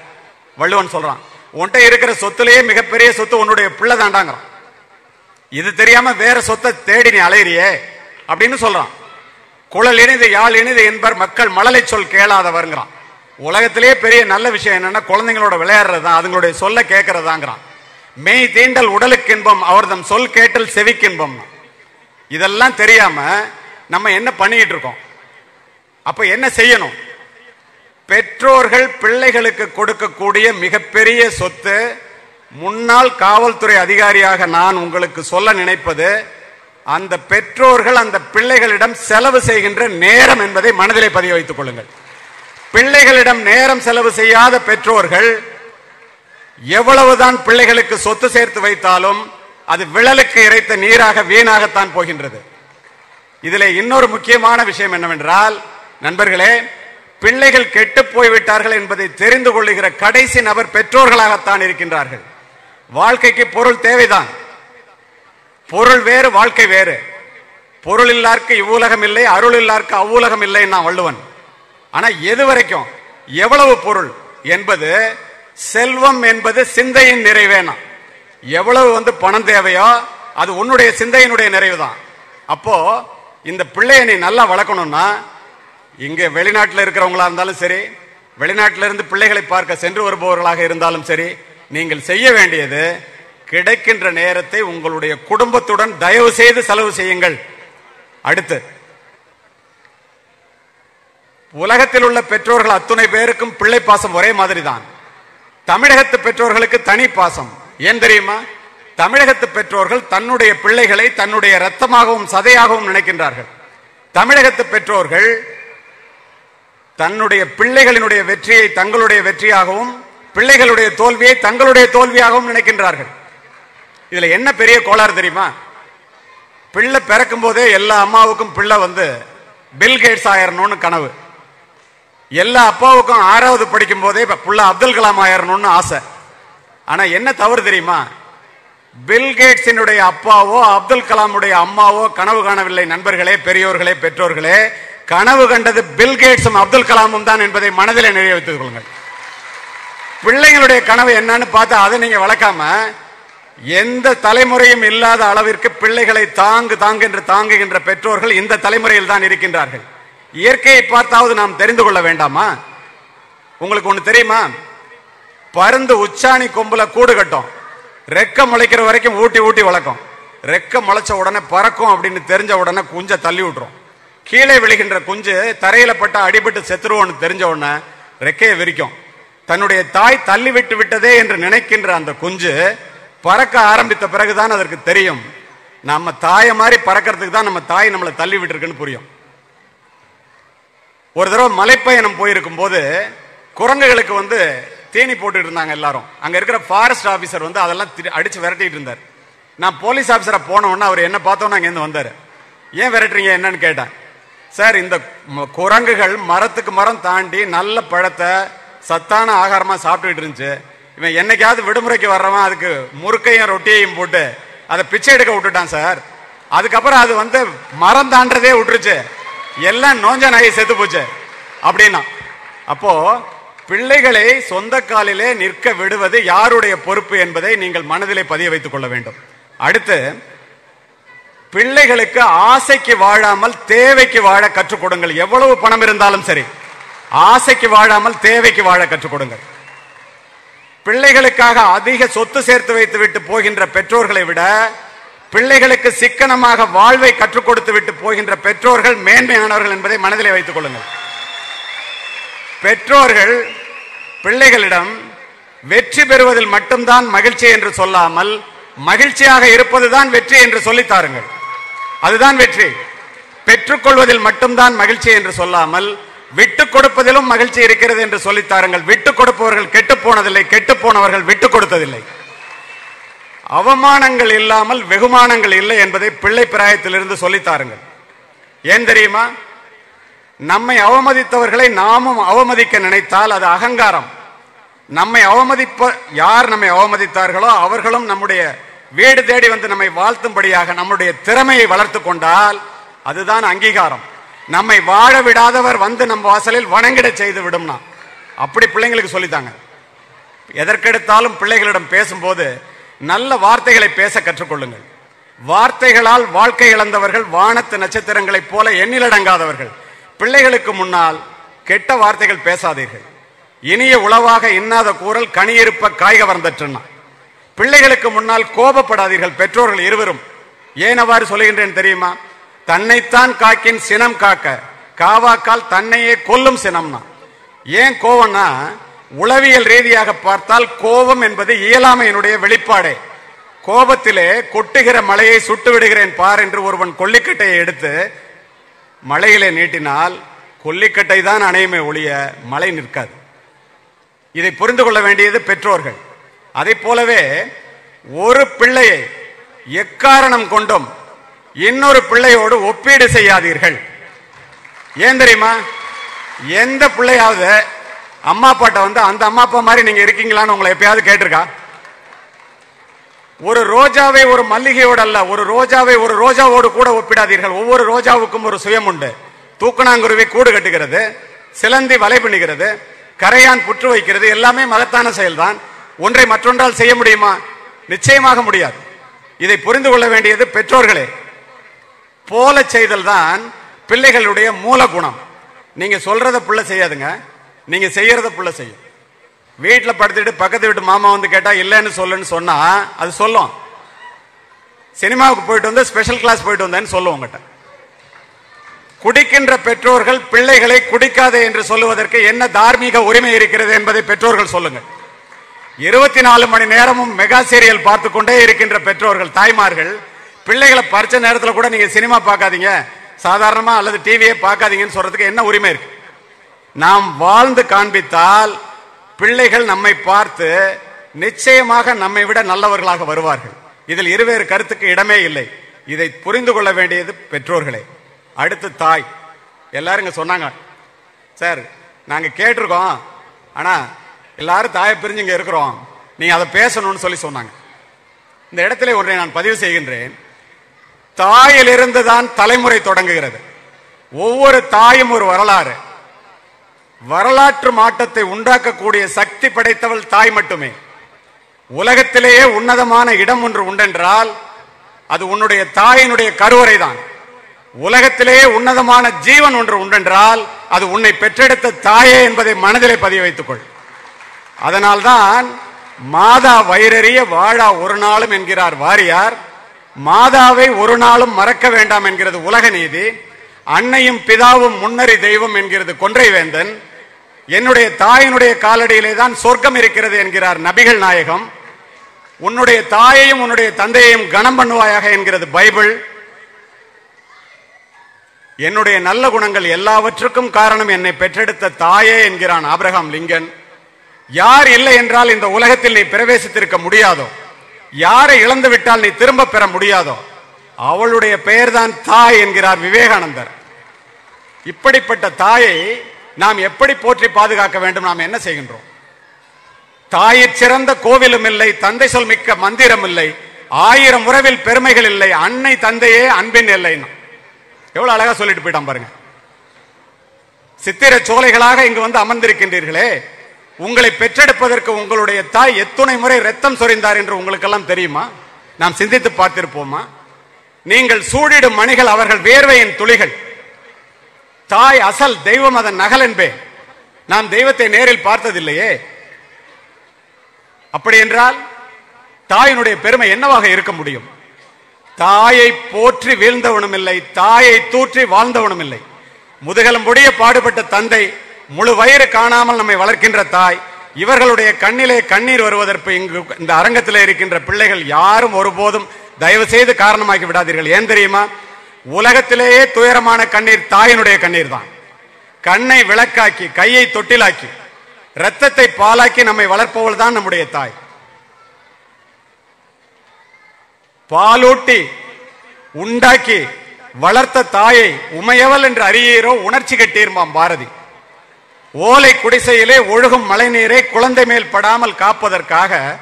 வள்ளுவன் சொல்றான் உன்கிட்ட இருக்கிற சொத்துலேயே மிகப்பெரிய சொத்து உன்னுடைய பிள்ளை தாண்டாங்கிறான் இது தெரியாம வேற சொத்தை தேடி நீ அலையிறியே? அப்படின்னு சொல்றான். குழல் இணைந்து யாழ் இணைந்து என்பர் மக்கள் மழலை சொல் கேளாதவருங்கிறான். உலகத்திலேயே பெரிய நல்ல விஷயம் என்னன்னா குழந்தைங்களோட விளையாடுறது தான் அதுங்களுடைய சொல்ல கேட்கறதாங்கிறான். மெய் தீண்டல் உடலுக்கு இன்பம் அவர்தம் சொல் கேட்டல் செவிக்கின்பம். இதெல்லாம் தெரியாம நம்ம என்ன பண்ணிக்கிட்டு இருக்கோம்? அப்ப என்ன செய்யணும்? பெற்றோர்கள் பிள்ளைகளுக்கு கொடுக்கக்கூடிய மிகப்பெரிய சொத்து முன்னாள் காவல்துறை அதிகாரியாக நான் உங்களுக்கு சொல்ல நினைப்பது அந்த பெற்றோர்கள் அந்த பிள்ளைகளிடம் செலவு செய்கின்ற நேரம் என்பதை மனதிலே பதிய வைத்துக் கொள்ளுங்கள். பிள்ளைகளிடம் நேரம் செலவு செய்யாத பெற்றோர்கள் எவ்வளவுதான் பிள்ளைகளுக்கு சொத்து சேர்த்து வைத்தாலும் அது விழலுக்கு இறைத்த நீராக வீணாகத்தான் போகின்றது. இதில் இன்னொரு முக்கியமான விஷயம் என்னவென்றால் நண்பர்களே பிள்ளைகள் கெட்டு போய்விட்டார்கள் என்பதை தெரிந்து கொள்ளுகிற கடைசி நபர் பெற்றோர்களாகத்தான் இருக்கின்றார்கள். வாழ்க்கைக்கு பொருள் தேவைதான். பொருள் வேறு வாழ்க்கை வேறு. பொருள் இல்லாருக்கு இவ்வுலகம் இல்லை அருள் இல்லாருக்கு அவ்வுலகம் இல்லை நான் வள்ளுவன். ஆனா எது வரைக்கும்? எவ்வளவு பொருள் என்பது செல்வம் என்பது சிந்தையின் நிறைவேனா எவ்வளவு வந்து பணம் தேவையோ அது உன்னுடைய சிந்தையினுடைய நிறைவு தான் அப்போ இந்த பிள்ளையை நீ நல்லா வளர்க்கணும்னா இங்க வெளிநாட்டில் இருக்கிறவங்களா இருந்தாலும் சரி வெளிநாட்டிலிருந்து பிள்ளைகளை பார்க்க சென்று வருபவர்களாக இருந்தாலும் சரி நீங்கள் செய்ய வேண்டியது கிடைக்கின்ற நேரத்தை உங்களுடைய குடும்பத்துடன் தயவு செய்து செலவு செய்யுங்கள். அடுத்து உலகத்தில் உள்ள பெற்றோர்கள் அத்துணை பேருக்கும் பிள்ளை பாசம் ஒரே மாதிரி தான் தமிழகத்து பெற்றோர்களுக்கு தனி பாசம். ஏன் தெரியுமா? தமிழகத்து பெற்றோர்கள் தன்னுடைய பிள்ளைகளை தன்னுடைய ரத்தமாகவும் சதையாகவும் நினைக்கின்றார்கள். தமிழகத்து பெற்றோர்கள் தன்னுடைய பிள்ளைகளினுடைய வெற்றியை தங்களுடைய வெற்றியாகவும் பிள்ளைகளுடைய தோல்வியை தங்களுடைய தோல்வியாகவும் நினைக்கின்றார்கள். இதுல என்ன பெரிய கோளாறு தெரியுமா? பிள்ளை பிறக்கும் போதே எல்லா அம்மாவுக்கும் பிள்ளை வந்து பில் கேட்ஸ் ஆயிரணும்னு கனவு. எல்லா அப்பாவுக்கும் ஆறாவது படிக்கும் போதே புள்ள அப்துல் கலாம் ஆயிரணும்னு ஆசை. ஆனா என்ன தவறு தெரியுமா? பில் கேட்ஸினுடைய அப்பாவோ அப்துல் கலாமுடைய அம்மாவோ கனவு காணவில்லை. நண்பர்களே பெரியோர்களே பெற்றோர்களே கனவு கண்டது பில் கேட்ஸும் அப்துல் கலாமும் தான் என்பதை மனதில் நிறைய வைத்துக் கொள்ளுங்கள். பிள்ளைங்களுடைய கனவு என்னன்னு பார்த்தா அதை நீங்க வளர்க்காம எந்த தலைமுறையும் இல்லாத அளவிற்கு பிள்ளைகளை தாங்கு தாங்கு என்று தாங்குகின்ற பெற்றோர்கள் இந்த தலைமுறையில் தான் இருக்கின்றார்கள். இயற்கையை பார்த்தாவது நாம் தெரிந்து கொள்ள வேண்டாமா? உங்களுக்கு ஒண்ணு தெரியுமா? பருந்து உச்சாணி கொம்புல கூடு கட்டும். ரெக்க முளைக்கிற வரைக்கும் ஊட்டி ஊட்டி வளர்க்கும். ரெக்க முளைச்ச உடனே பறக்கும் அப்படின்னு தெரிஞ்ச உடனே குஞ்ச தள்ளி விட்டுரும். கீழே விழுகின்ற குஞ்சு தரையில பட்ட அடிபட்டு செத்துருவோம்னு தெரிஞ்ச உடனே ரெக்கையை விரிக்கும். தன்னுடைய தாய் தள்ளிவிட்டு விட்டதே என்று நினைக்கின்ற அந்த குஞ்சு பறக்க ஆரம்பித்த பிறகுதான் அதற்கு தெரியும். நம்ம தாயை மாதிரி பறக்கிறதுக்கு தான் நம்ம தாய் நம்மளை தள்ளி விட்டுருக்குன்னு புரியும். ஒரு தடவை மலைப்பயணம் போயிருக்கும் போது குரங்குகளுக்கு வந்து தேனி போட்டுட்டு இருந்தாங்க எல்லாரும். அங்க இருக்கிற ஃபாரஸ்ட் ஆபீசர் வந்து அதெல்லாம் திரு- அடிச்சு விரட்டிட்டு இருந்தார். நான் போலீஸ் ஆபீசரா போன உடனே அவர் என்ன பார்த்தோன்னு அங்கேருந்து வந்தாரு. ஏன் விரட்டுறீங்க? என்னன்னு கேட்டேன். சார் இந்த குரங்குகள் மரத்துக்கு மரம் தாண்டி நல்ல பழத்தை சத்தான ஆகாரமாக சாப்பிட்டுட்டு இருந்துச்சு. இவன் என்னைக்காவது விடுமுறைக்கு வர்றவன் அதுக்கு முறுக்கையும் ரொட்டியையும் போட்டு அதை பிச்சை எடுக்க விட்டுட்டான் சார். அதுக்கப்புறம் அது வந்து மரம் தாண்டதே விட்டுருச்சு. எல்லாம் நோஞ்ச நகை செத்து போச்சு. அப்படின்னா அப்போ பிள்ளைகளை சொந்த காலிலே நிற்க விடுவது யாருடைய பொறுப்பு என்பதை நீங்கள் மனதிலே பதிய வைத்துக் கொள்ள வேண்டும். அடுத்து பிள்ளைகளுக்கு ஆசைக்கு வாழாமல் தேவைக்கு வாழ கற்றுக் கொடுங்கள். எவ்வளவு பணம் இருந்தாலும் சரி. ஆசைக்கு வாழாமல் தேவைக்கு வாழ கற்றுக் கொடுங்கள் பிள்ளைகளுக்காக அதிக சொத்து சேர்த்து வைத்து விட்டு போகின்ற பெற்றோர்களை விட பிள்ளைகளுக்கு சிக்கனமாக வாழ்வை கற்றுக் கொடுத்து விட்டு போகின்ற பெற்றோர்கள் மேன்மையானவர்கள் என்பதை மனதிலே வைத்துக் கொள்ளுங்கள். பெற்றோர்கள் பிள்ளைகளிடம் வெற்றி பெறுவதில் மட்டும்தான் மகிழ்ச்சி என்று சொல்லாமல் மகிழ்ச்சியாக இருப்பதுதான் வெற்றி என்று சொல்லித்தாருங்கள் அதுதான் வெற்றி. பெற்றுக்கொள்வதில் மட்டும்தான் மகிழ்ச்சி என்று சொல்லாமல் விட்டு கொடுப்பதிலும் மகிழ்ச்சி இருக்கிறது என்று சொல்லித்தாருங்கள் விட்டு கொடுப்பவர்கள் கெட்டு போனதில்லை கெட்டு போனவர்கள் விட்டு கொடுத்ததில்லை. அவமானங்கள் இல்லாமல் வெகுமானங்கள் இல்லை என்பதை பிள்ளை பிராயத்திலிருந்து சொல்லித்தாருங்கள் ஏன் தெரியுமா? நம்மை அவமதித்தவர்களை நாமும் அவமதிக்க நினைத்தால் அது அகங்காரம். நம்மை அவமதிப்ப யார் நம்மை அவமதித்தார்களோ அவர்களும் நம்முடைய வீடு தேடி வந்து நம்மை வாழ்த்தும்படியாக நம்முடைய திறமையை வளர்த்து கொண்டால் அதுதான் அங்கீகாரம். நம்மை வாழ விடாதவர் வந்து நம்ம வாசலில் வணங்கிட செய்து விடும்னா அப்படி பிள்ளைங்களுக்கு சொல்லித்தாங்க. எதற்கெடுத்தாலும் பிள்ளைகளிடம் பேசும்போது நல்ல வார்த்தைகளை பேச கற்றுக்கொள்ளுங்கள். வார்த்தைகளால் வாழ்க்கை இழந்தவர்கள் வானத்து நட்சத்திரங்களைப் போல எண்ணிலடங்காதவர்கள் பிள்ளைகளுக்கு முன்னால் கெட்ட வார்த்தைகள் பேசாதீர்கள். இனிய உளவாக இன்னாத கூறல் கனியிருப்ப காய்க வந்தற்றுன்னா பிள்ளைகளுக்கு முன்னால் கோபப்படாதீர்கள் பெற்றோர்கள் இருவரும். ஏன் அவ்வாறு சொல்லுகின்றேன் தெரியுமா? தன்னைத்தான் காக்கின் சினம் காக்க. காவாக்கால் தன்னையே கொல்லும் சினம்னா. ஏன் கோவம்னா உளவியல் ரீதியாக பார்த்தால் கோபம் என்பது இயலாமையினுடைய வெளிப்பாடே. கோபத்திலே கொட்டுகிற மலையை சுட்டு விடுகிறேன் பார் என்று ஒருவன் கொல்லிக்கட்டையை எடுத்து மலையிலே நீட்டினால் கொல்லிக்கட்டை தான் அணையுமே ஒழிய மலை நிற்காது. இதை புரிந்து கொள்ள வேண்டியது பெற்றோர்கள். அதை போலவே ஒரு பிள்ளையை எக்காரணம் கொண்டும் இன்னொரு பிள்ளையோடு ஒப்பீடு செய்யாதீர்கள். ஏன் தெரியுமா? எந்த பிள்ளையாவது அம்மா அப்பாட்ட வந்து அந்த அம்மா அப்பா மாதிரி நீங்க இருக்கீங்களான்னு உங்களை எப்பயாவது கேட்டிருக்கா? ஒரு ரோஜாவை ஒரு மல்லிகையோடு அல்ல ஒரு ரோஜாவை ஒரு ரோஜாவோடு கூட ஒப்பிடாதீர்கள். ஒவ்வொரு ரோஜாவுக்கும் ஒரு சுயம் உண்டு. தூக்கணாங்குருவி கூடு கட்டுகிறது சிலந்தி வலை பின்னுகிறது கரையான் புற்று வைக்கிறது எல்லாமே மகத்தான செயல்தான். ஒன்றை மற்றொன்றால் செய்ய முடியுமா? நிச்சயமாக முடியாது. இதை புரிந்து கொள்ள வேண்டியது பெற்றோர்களே. போல செய்தல் தான் பிள்ளைகளுடைய மூல குணம் நீங்க சொல்றத புள்ள செய்யாதுங்க. நீங்க செய்யறத புள்ள செய்யும். வீட்டில் படுத்துட்டு பக்கத்து வீட்டு மாமா வந்து கேட்டா இல்லைன்னு சொல்லுன்னு சொன்னா அது சொல்லும். சினிமாவுக்கு போயிட்டு வந்து ஸ்பெஷல் கிளாஸ் போயிட்டு வந்தேன்னு சொல்லுவோம் உங்ககிட்ட. குடிக்கின்ற பெற்றோர்கள் பிள்ளைகளை குடிக்காதே என்று சொல்லுவதற்கு என்ன தார்மீக உரிமை இருக்கிறது என்பதை பெற்றோர்கள் சொல்லுங்கள் இருபத்தி நாலு மணி நேரமும் மெகா சீரியல் பார்த்து கொண்டே இருக்கின்ற பெற்றோர்கள் தாய்மார்கள் பிள்ளைகளை பறிச்ச நேரத்தில் கூட நீங்க சினிமா பார்க்காதீங்க. சாதாரணமா அல்லது டிவியே பார்க்காதீங்கன்னு சொல்றதுக்கு என்ன உரிமை இருக்கு? நாம் வாழ்ந்து காண்பித்தால் பிள்ளைகள் நம்மை பார்த்து நிச்சயமாக நம்மை விட நல்லவர்களாக வருவார்கள். இதில் இருவேறு கருத்துக்கு இடமே இல்லை. இதை புரிந்து கொள்ள வேண்டியது பெற்றோர்களே. அடுத்து தாய். எல்லாரும் இங்கே சொன்னாங்க. சார் நாங்கள் கேட்டிருக்கோம். ஆனால் எல்லாரும் தாயை பிரிஞ்சு இங்கே இருக்கிறோம். நீங்கள் அதை பேசணும்னு சொல்லி சொன்னாங்க. இந்த இடத்துல ஒன்றை நான் பதிவு செய்கின்றேன். தாயிலிருந்து தான் தலைமுறை தொடங்குகிறது. ஒவ்வொரு தாயும் ஒரு வரலாறு. வரலாற்று மாற்றத்தை உண்டாக்கக்கூடிய சக்தி படைத்தவள் தாய் மட்டுமே. உலகத்திலேயே உன்னதமான இடம் ஒன்று உண்டென்றால் அது உன்னுடைய தாயினுடைய கருவறை தான் உலகத்திலேயே உன்னதமான ஜீவன் ஒன்று உண்டென்றால் அது உன்னை பெற்றெடுத்த தாயே என்பதை மனதிலே பதிய வைத்துக்கொள் அதனால்தான் மாதா வயிறறிய வாழா ஒரு நாளும் என்கிறார் வாரியார். மாதாவை ஒரு நாளும் மறக்க வேண்டாம் என்கிறது உலக நீதி அன்னையும் பிதாவும் முன்னறி தெய்வம் என்கிறது கொன்றை வேந்தன் என்னுடைய தாயினுடைய காலடியிலே தான் சொர்க்கம் இருக்கிறது என்கிறார் நபிகள் நாயகம். உன்னுடைய தாயையும் உன்னுடைய தந்தையையும் கனம் பண்ணுவாயாக என்கிறது பைபிள். என்னுடைய நல்ல குணங்கள் எல்லாவற்றுக்கும் காரணம் என்னை பெற்றெடுத்த தாயே என்கிறான் ஆபிரகாம் லிங்கன். யார் இல்லை என்றால் இந்த உலகத்தில் நீ பிரவேசித்திருக்க முடியாதோ? யாரை இழந்து விட்டால் நீ திரும்ப பெற முடியாதோ? அவளுடைய பெயர்தான் தாய் என்கிறார் விவேகானந்தர். இப்படிப்பட்ட தாயை நாம் எப்படி போற்றி பாதுகாக்க வேண்டும்? நாம் என்ன செய்கின்றோம்? தாயிற் சிறந்த கோவிலும் இல்லை தந்தை சொல் மிக்க மந்திரம் இல்லை ஆயிரம் உறவில் பெருமைகள் இல்லை அன்னை தந்தையே அன்பின் எல்லைன்னா. எவ்வளவு அழகா சொல்லிட்டு போயிட்டான் பாருங்க. சித்திர சோலைகளாக இங்கு வந்து அமர்ந்திருக்கின்றீர்களே உங்களை பெற்றெடுப்பதற்கு உங்களுடைய தாய் எத்துணை முறை ரத்தம் சொரிந்தார் என்று உங்களுக்கெல்லாம் தெரியுமா? நாம் சிந்தித்து பார்த்திருப்போமா? நீங்கள் சூடிடும் மணிகள் அவர்கள் வேர்வையின் துளிகள். தாய் அசல் தெய்வம் அதன் நகல் என்பே. நாம் தெய்வத்தை நேரில் பார்த்ததில்லையே. அப்படி என்றால் தாயினுடைய பெருமை என்னவாக இருக்க முடியும்? தாயை போற்றி வீழ்ந்தவனும் இல்லை தாயை தூற்றி வாழ்ந்தவனும் இல்லை முதுகலம்பொடிய பாடுபட்ட தந்தை முழு வயிறு காணாமல் நம்மை வளர்க்கின்ற தாய் இவர்களுடைய கண்ணிலே கண்ணீர் வருவதற்கு இங்கு இந்த அரங்கத்தில் இருக்கின்ற பிள்ளைகள் யாரும் ஒருபோதும் தயவு செய்து காரணமாக்கி விடாதீர்கள். ஏன் தெரியுமா? உலகத்திலேயே துயரமான கண்ணீர் தாயினுடைய கண்ணீர் தான் கண்ணை விளக்காக்கி கையை தொட்டிலாக்கி ரத்தத்தை பாலாக்கி நம்மை வளர்ப்பவள் தான் நம்முடைய தாய். பாலூட்டி உண்டாக்கி வளர்த்த தாயை உமையவள் என்று அறியீரோ உணர்ச்சி கட்டீர்மாம் பாரதி. ஓலை குடிசையிலே ஒழுகும் மழைநீரை குழந்தை மேல் படாமல் காப்பதற்காக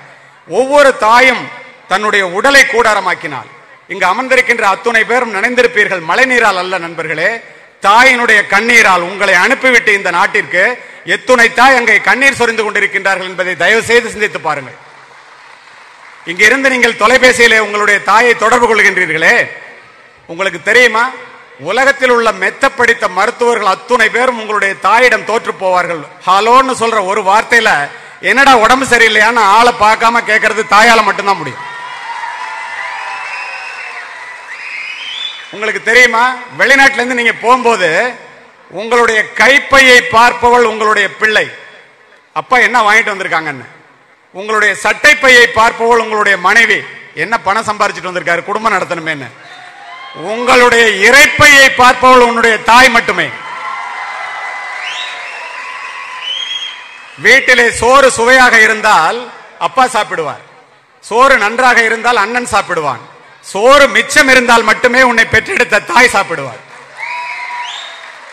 ஒவ்வொரு தாயும் தன்னுடைய உடலை கூடாரமாக்கினாள். இங்கு அமர்ந்திருக்கின்ற அத்துணை பேரும் நினைந்திருப்பீர்கள் மழைநீரால் அல்ல நண்பர்களே தாயினுடைய கண்ணீரால் உங்களை அனுப்பிவிட்டு இந்த நாட்டிற்கு எத்துணை தாய் அங்கே கண்ணீர் சொரிந்து கொண்டிருக்கின்றார்கள் என்பதை தயவு செய்து சிந்தித்து பாருங்கள். இங்கிருந்து நீங்கள் தொலைபேசியிலே உங்களுடைய தாயை தொடர்பு கொள்கின்றீர்களே. உங்களுக்கு தெரியுமா? உலகத்தில் உள்ள மெத்த படித்த மருத்துவர்கள் அத்துணை பேரும் உங்களுடைய தாயிடம் தோற்று போவார்கள். ஹலோன்னு சொல்ற ஒரு வார்த்தையில என்னடா உடம்பு சரியில்லையான்னு ஆளை பார்க்காம கேட்கறது தாயால மட்டும்தான் முடியும். உங்களுக்கு தெரியுமா? வெளிநாட்டுல இருந்து நீங்க போகும்போது உங்களுடைய கைப்பையை பார்ப்பவள் உங்களுடைய பிள்ளை. அப்பா என்ன வாங்கிட்டு வந்திருக்காங்கன்னு? உங்களுடைய சட்டை பையை பார்ப்பவள் உங்களுடைய மனைவி. என்ன பணம் சம்பாரிச்சிட்டு வந்திருக்காரு? குடும்பம் நடத்தணுமேன்னு. உங்களுடைய இறைப்பையை பார்ப்பவள் உன்னுடைய தாய் மட்டுமே. வீட்டிலே சோறு சுவையாக இருந்தால் அப்பா சாப்பிடுவார். சோறு நன்றாக இருந்தால் அண்ணன் சாப்பிடுவான். சோறு மிச்சம் இருந்தால் மட்டுமே உன்னை பெற்றெடுத்த தாய் சாப்பிடுவார்.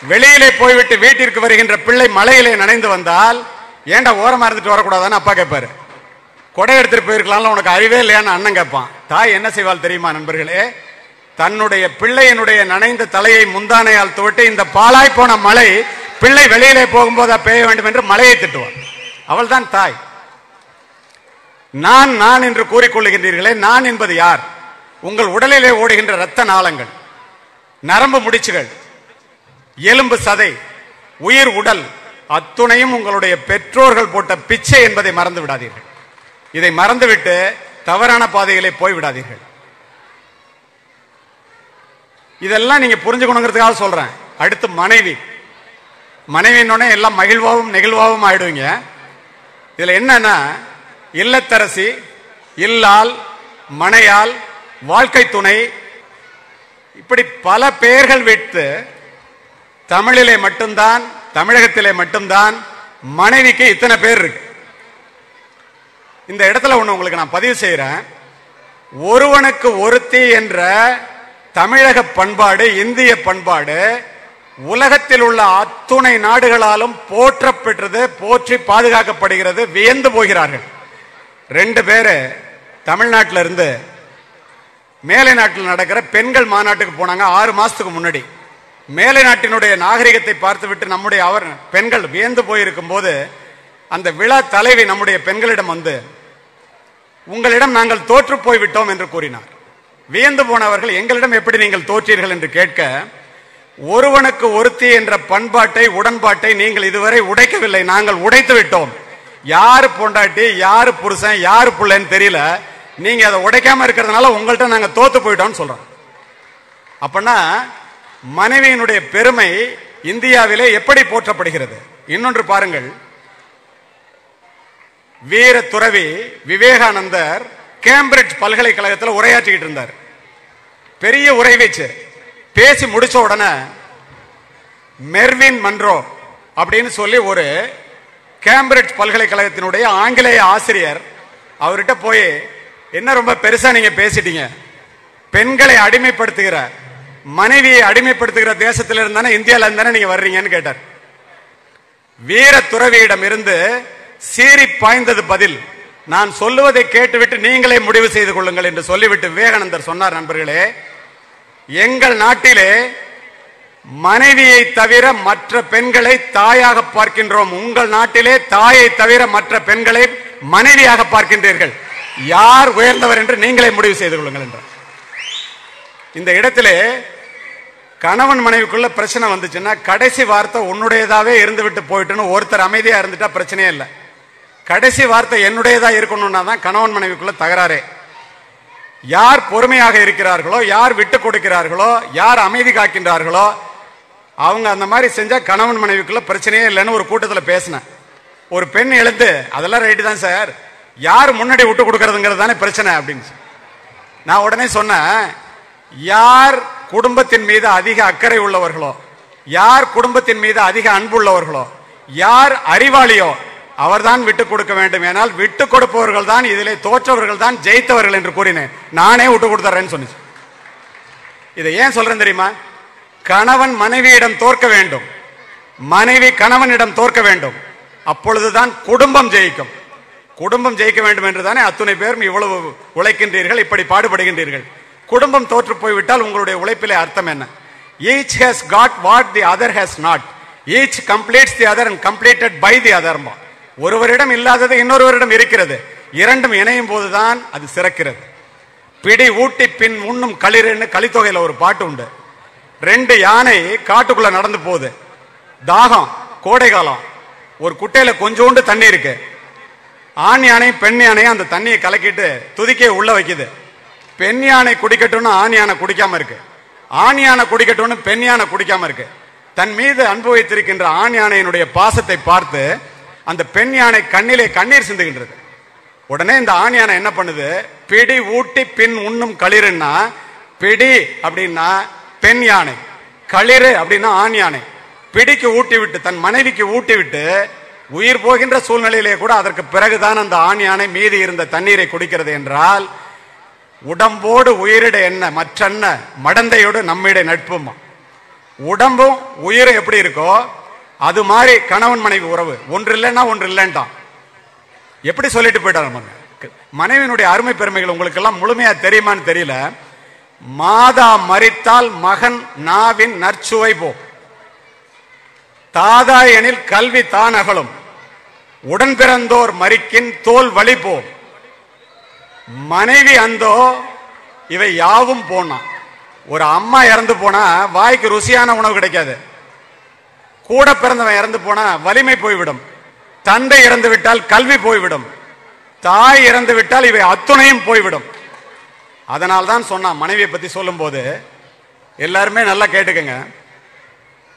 வெளியிலே போய்விட்டு வீட்டிற்கு வருகின்ற பிள்ளை மலையிலே நனைந்து வந்தால் ஏண்டா ஓரமா இருந்துட்டு வரக்கூடாதான்னு அப்பா கேட்பாரு கொடை எடுத்துட்டு போயிருக்கலாம்ல உனக்கு அறிவே இல்லையான்னு அண்ணன் கேட்பான் தாய் என்ன செய்வாள் தெரியுமா நண்பர்களே? தன்னுடைய பிள்ளையனுடைய நனைந்த தலையை முந்தானையால் துவட்டி இந்த பாலாய் போன மலை பிள்ளை வெளியிலே போகும்போது பெய்ய வேண்டும் என்று மலையை திட்டுவாள் அவள்தான் தாய். நான் நான் என்று கூறிக்கொள்ளுகின்றீர்களே நான் என்பது யார்? உங்கள் உடலிலே ஓடுகின்ற இரத்த நாளங்கள் நரம்பு முடிச்சுகள் எலும்பு சதை உயிர் உடல் அத்துணையும் உங்களுடைய பெற்றோர்கள் போட்ட பிச்சை என்பதை மறந்து விடாதீர்கள். இதை மறந்துவிட்டு தவறான பாதைகளை போய்விடாதீர்கள். இதெல்லாம் நீங்க புரிஞ்சுக்கணுங்கிறதுக்காக சொல்றேன். அடுத்து மனைவி. மனைவின்னொடனே எல்லாம் மகிழ்வாகவும் நெகிழ்வாகவும் ஆயிடுவீங்க. இதுல என்னன்னா இல்லத்தரசி இல்லால் மனையால் வாழ்க்கை துணை இப்படி பல பெயர்கள் வைத்து தமிழிலே மட்டும்தான் தமிழகத்திலே மட்டும்தான் மனைவிக்கு இத்தனை பேர் இருக்கு. இந்த இடத்துல ஒன்று உங்களுக்கு நான் பதிவு செய்கிறேன் ஒருவனுக்கு ஒருத்தி என்ற தமிழக பண்பாடு இந்திய பண்பாடு உலகத்தில் உள்ள அத்துணை நாடுகளாலும் போற்றப்பெற்றது போற்றி பாதுகாக்கப்படுகிறது வியந்து போகிறார்கள். ரெண்டு பேரு தமிழ்நாட்டில இருந்து மேலை நாட்டில் நடக்கிற பெண்கள் மாநாட்டுக்கு போனாங்க ஆறு மாசத்துக்கு முன்னாடி. மேலை நாட்டினுடைய நாகரிகத்தை பார்த்துவிட்டு நம்முடைய அவர் பெண்கள் வியந்து போயிருக்கும் போது அந்த விழா தலைவி நம்முடைய பெண்களிடம் வந்து உங்களிடம் நாங்கள் தோற்று போய்விட்டோம் என்று கூறினார். வியந்து போனவர்கள் எங்களிடம் எப்படி நீங்கள் தோற்றீர்கள்? என்று கேட்க ஒருவனுக்கு ஒருத்தி என்ற பண்பாட்டை உடன்பாட்டை நீங்கள் இதுவரை உடைக்கவில்லை. நாங்கள் உடைத்து விட்டோம். யாரு பொண்டாட்டி யாரு புருஷன் யாரு பிள்ளைன்னு தெரியல. நீங்க அதை உடைக்காம இருக்கிறதுனால உங்கள்கிட்ட நாங்க தோத்து போயிட்டோம்னு சொல்றோம். அப்படின்னா மனைவியினுடைய பெருமை இந்தியாவிலே எப்படி போற்றப்படுகிறது? இன்னொன்று பாருங்கள். வீர துறவி விவேகானந்தர் கேம்பிரிட்ஜ் பல்கலைக்கழகத்தில் உரையாற்றிக்கிட்டு இருந்தார். பெரிய உரை வச்சு. பேசி முடிச்ச உடனே மெர்வின் மன்ரோ அப்படின்னு சொல்லி ஒரு கேம்பிரிட்ஜ் பல்கலைக்கழகத்தினுடைய ஆங்கிலேய ஆசிரியர் அவர்கிட்ட போய் என்ன ரொம்ப பெருசா நீங்க பேசிட்டீங்க? பெண்களை அடிமைப்படுத்துகிற மனைவியை அடிமைப்படுத்துகிற தேசத்தில் இருந்தானே இந்தியால இருந்தானே நீங்க வர்றீங்கன்னு கேட்டார். வீர துறவியிடம் இருந்து சீறி பாய்ந்தது பதில் நான் சொல்லுவதை கேட்டுவிட்டு நீங்களே முடிவு செய்து கொள்ளுங்கள் என்று சொல்லிவிட்டு விவேகானந்தர் சொன்னார் நண்பர்களே. எங்கள் நாட்டிலே மனைவியை தவிர மற்ற பெண்களை தாயாக பார்க்கின்றோம். உங்கள் நாட்டிலே தாயை தவிர மற்ற பெண்களை மனைவியாக பார்க்கின்றீர்கள். யார் உயர்ந்தவர் என்று நீங்களே முடிவு செய்து கொள்ளுங்கள் என்றார். இந்த இடத்திலே கணவன் மனைவிக்குள்ள பிரச்சனை வந்துச்சுன்னா கடைசி வார்த்தை உன்னுடையதாவே இருந்துவிட்டு போயிட்டுன்னு ஒருத்தர் அமைதியா இருந்துட்டா பிரச்சனையே இல்லை. கடைசி வார்த்தை என்னுடையதா இருக்கணும்னா தான் கணவன் மனைவிக்குள்ள தகராறே. யார் பொறுமையாக இருக்கிறார்களோ யார் விட்டு கொடுக்கிறார்களோ யார் அமைதி காக்கின்றார்களோ அவங்க அந்த மாதிரி செஞ்சா கணவன் மனைவிக்குள்ள பிரச்சனையே இல்லைன்னு ஒரு கூட்டத்தில் பேசினேன். ஒரு பெண் எழுந்து அதெல்லாம் ரைட்டு தான் சார். யார் முன்னாடி விட்டு கொடுக்கறதுங்கிறது தானே பிரச்சனை அப்படின்னு நான் உடனே சொன்னேன் யார் குடும்பத்தின் மீது அதிக அக்கறை உள்ளவர்களோ யார் குடும்பத்தின் மீது அதிக அன்புள்ளவர்களோ யார் அறிவாளியோ அவர்தான் விட்டுக் கொடுக்க வேண்டும். ஏனால் விட்டு கொடுப்பவர்கள் தான் இதிலே தோற்றவர்கள் தான் ஜெயித்தவர்கள் என்று கூறினேன். நானே விட்டு கொடுத்துறேன்னு சொன்னிச்சு இதை ஏன் சொல்றேன் தெரியுமா? கணவன் மனைவியிடம் தோற்க வேண்டும். மனைவி கணவனிடம் தோற்க வேண்டும். அப்பொழுதுதான் குடும்பம் ஜெயிக்கும். குடும்பம் ஜெயிக்க வேண்டும் என்று தானே அத்துணை பேரும் இவ்வளவு உழைக்கின்றீர்கள் இப்படி பாடுபடுகின்றீர்கள். குடும்பம் தோற்று போய்விட்டால் உங்களுடைய உழைப்பிலே அர்த்தம் என்ன? Each has got what the other has not each completes the other and completed by the other ஒருவரிடம் இல்லாதது இன்னொருவரிடம் இருக்கிறது. இரண்டும் இணையும் போதுதான் அது சிறக்கிறது. பிடி ஊட்டி பின் உண்ணும் களிர்னு களித்தொகையில் ஒரு பாட்டு உண்டு. ரெண்டு யானை காட்டுக்குள்ள நடந்து போகுது. தாகம் கோடை காலம். ஒரு குட்டையில கொஞ்சோண்டு தண்ணி இருக்கு. ஆண் யானை பெண் யானை அந்த தண்ணியை கலக்கிட்டு துதிக்கையை உள்ள வைக்குது. பெண் யானை குடிக்கட்டும்னு ஆண் யானை குடிக்காம இருக்கு. ஆண் யானை குடிக்கட்டும்னு பெண் யானை குடிக்காம இருக்கு. தன் மீது அன்பு வைத்திருக்கின்ற ஆண் யானையினுடைய பாசத்தை பார்த்து அந்த பெண் யானை கண்ணிலே கண்ணீர் சிந்துகின்றது. உடனே இந்த ஆண் யானை என்ன பண்ணுது? பிடி ஊட்டி பின் உண்ணும் களிறுன்னா பிடி அப்படின்னா பெண் யானை களிறு அப்படின்னா ஆண் யானை. பிடிக்கு ஊட்டி விட்டு தன் மனைவிக்கு ஊட்டி விட்டு உயிர் போகின்ற சூழ்நிலையிலே கூட அதற்கு பிறகுதான் அந்த ஆண் யானை மீதி இருந்த தண்ணீரை குடிக்கிறது என்றால் உடம்போடு உயிரிட என்ன மற்றென்ன? மடந்தையோடு நம்மிட நட்புமா? உடம்பும் உயிரும் எப்படி இருக்கோ அது மாதிரி கணவன் மனைவி உறவு. ஒன்று இல்லைன்னா ஒன்று இல்லைன்ட்டான். எப்படி சொல்லிட்டு போயிட்டாரு மனைவியினுடைய அருமை பெருமைகள் உங்களுக்கு எல்லாம் முழுமையா தெரியுமான்னு தெரியல. மாதா மரித்தால் மகன் நாவின் நற்சுவை போ. தாதா எனில் கல்வி தான் அகலும். உடன் பிறந்தோர் மறிக்கின் தோல் வழி போ. மனைவி அந்தோ இவை யாவும் போனான் ஒரு அம்மா இறந்து போனா வாய்க்கு ருசியான உணவு கிடைக்காது. கூட பிறந்தவன் இறந்து போனா வலிமை போய்விடும். தந்தை இறந்து விட்டால் கல்வி போய்விடும். தாய் இறந்து விட்டால் இவை அத்துணையும் போய்விடும். அதனால் தான் சொன்னான் மனைவியை பத்தி சொல்லும்போது எல்லாருமே நல்லா கேட்டுக்கங்க.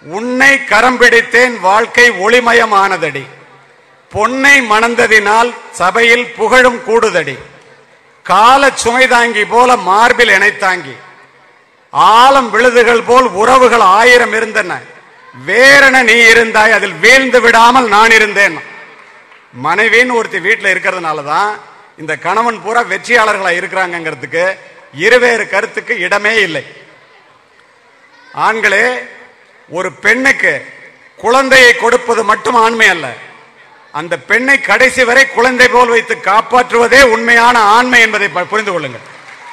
உன்னை கரம் பிடித்தேன் வாழ்க்கை ஒளிமயமானதடி. பொன்னை மணந்ததினால் சபையில் புகழும் கூடுதடி. கால சுமை தாங்கி போல மார்பில் இணைத்தாங்கி ஆழம் விழுதுகள் போல் உறவுகள் ஆயிரம் இருந்தன. வேறென நீ இருந்தாய் அதில் வீழ்ந்து விடாமல் நான் இருந்தேன். மனைவின்னு ஒருத்தி வீட்டில் இருக்கிறதுனால தான் இந்த கணவன் பூரா வெற்றியாளர்களாக இருக்கிறாங்கிறதுக்கு இருவேறு கருத்துக்கு இடமே இல்லை. ஆண்களே ஒரு பெண்ணுக்கு குழந்தையை கொடுப்பது மட்டும் ஆண்மை அல்ல. அந்த பெண்ணை கடைசி வரை குழந்தை போல் வைத்து காப்பாற்றுவதே உண்மையான ஆண்மை என்பதை ப- புரிந்து கொள்ளுங்கள்.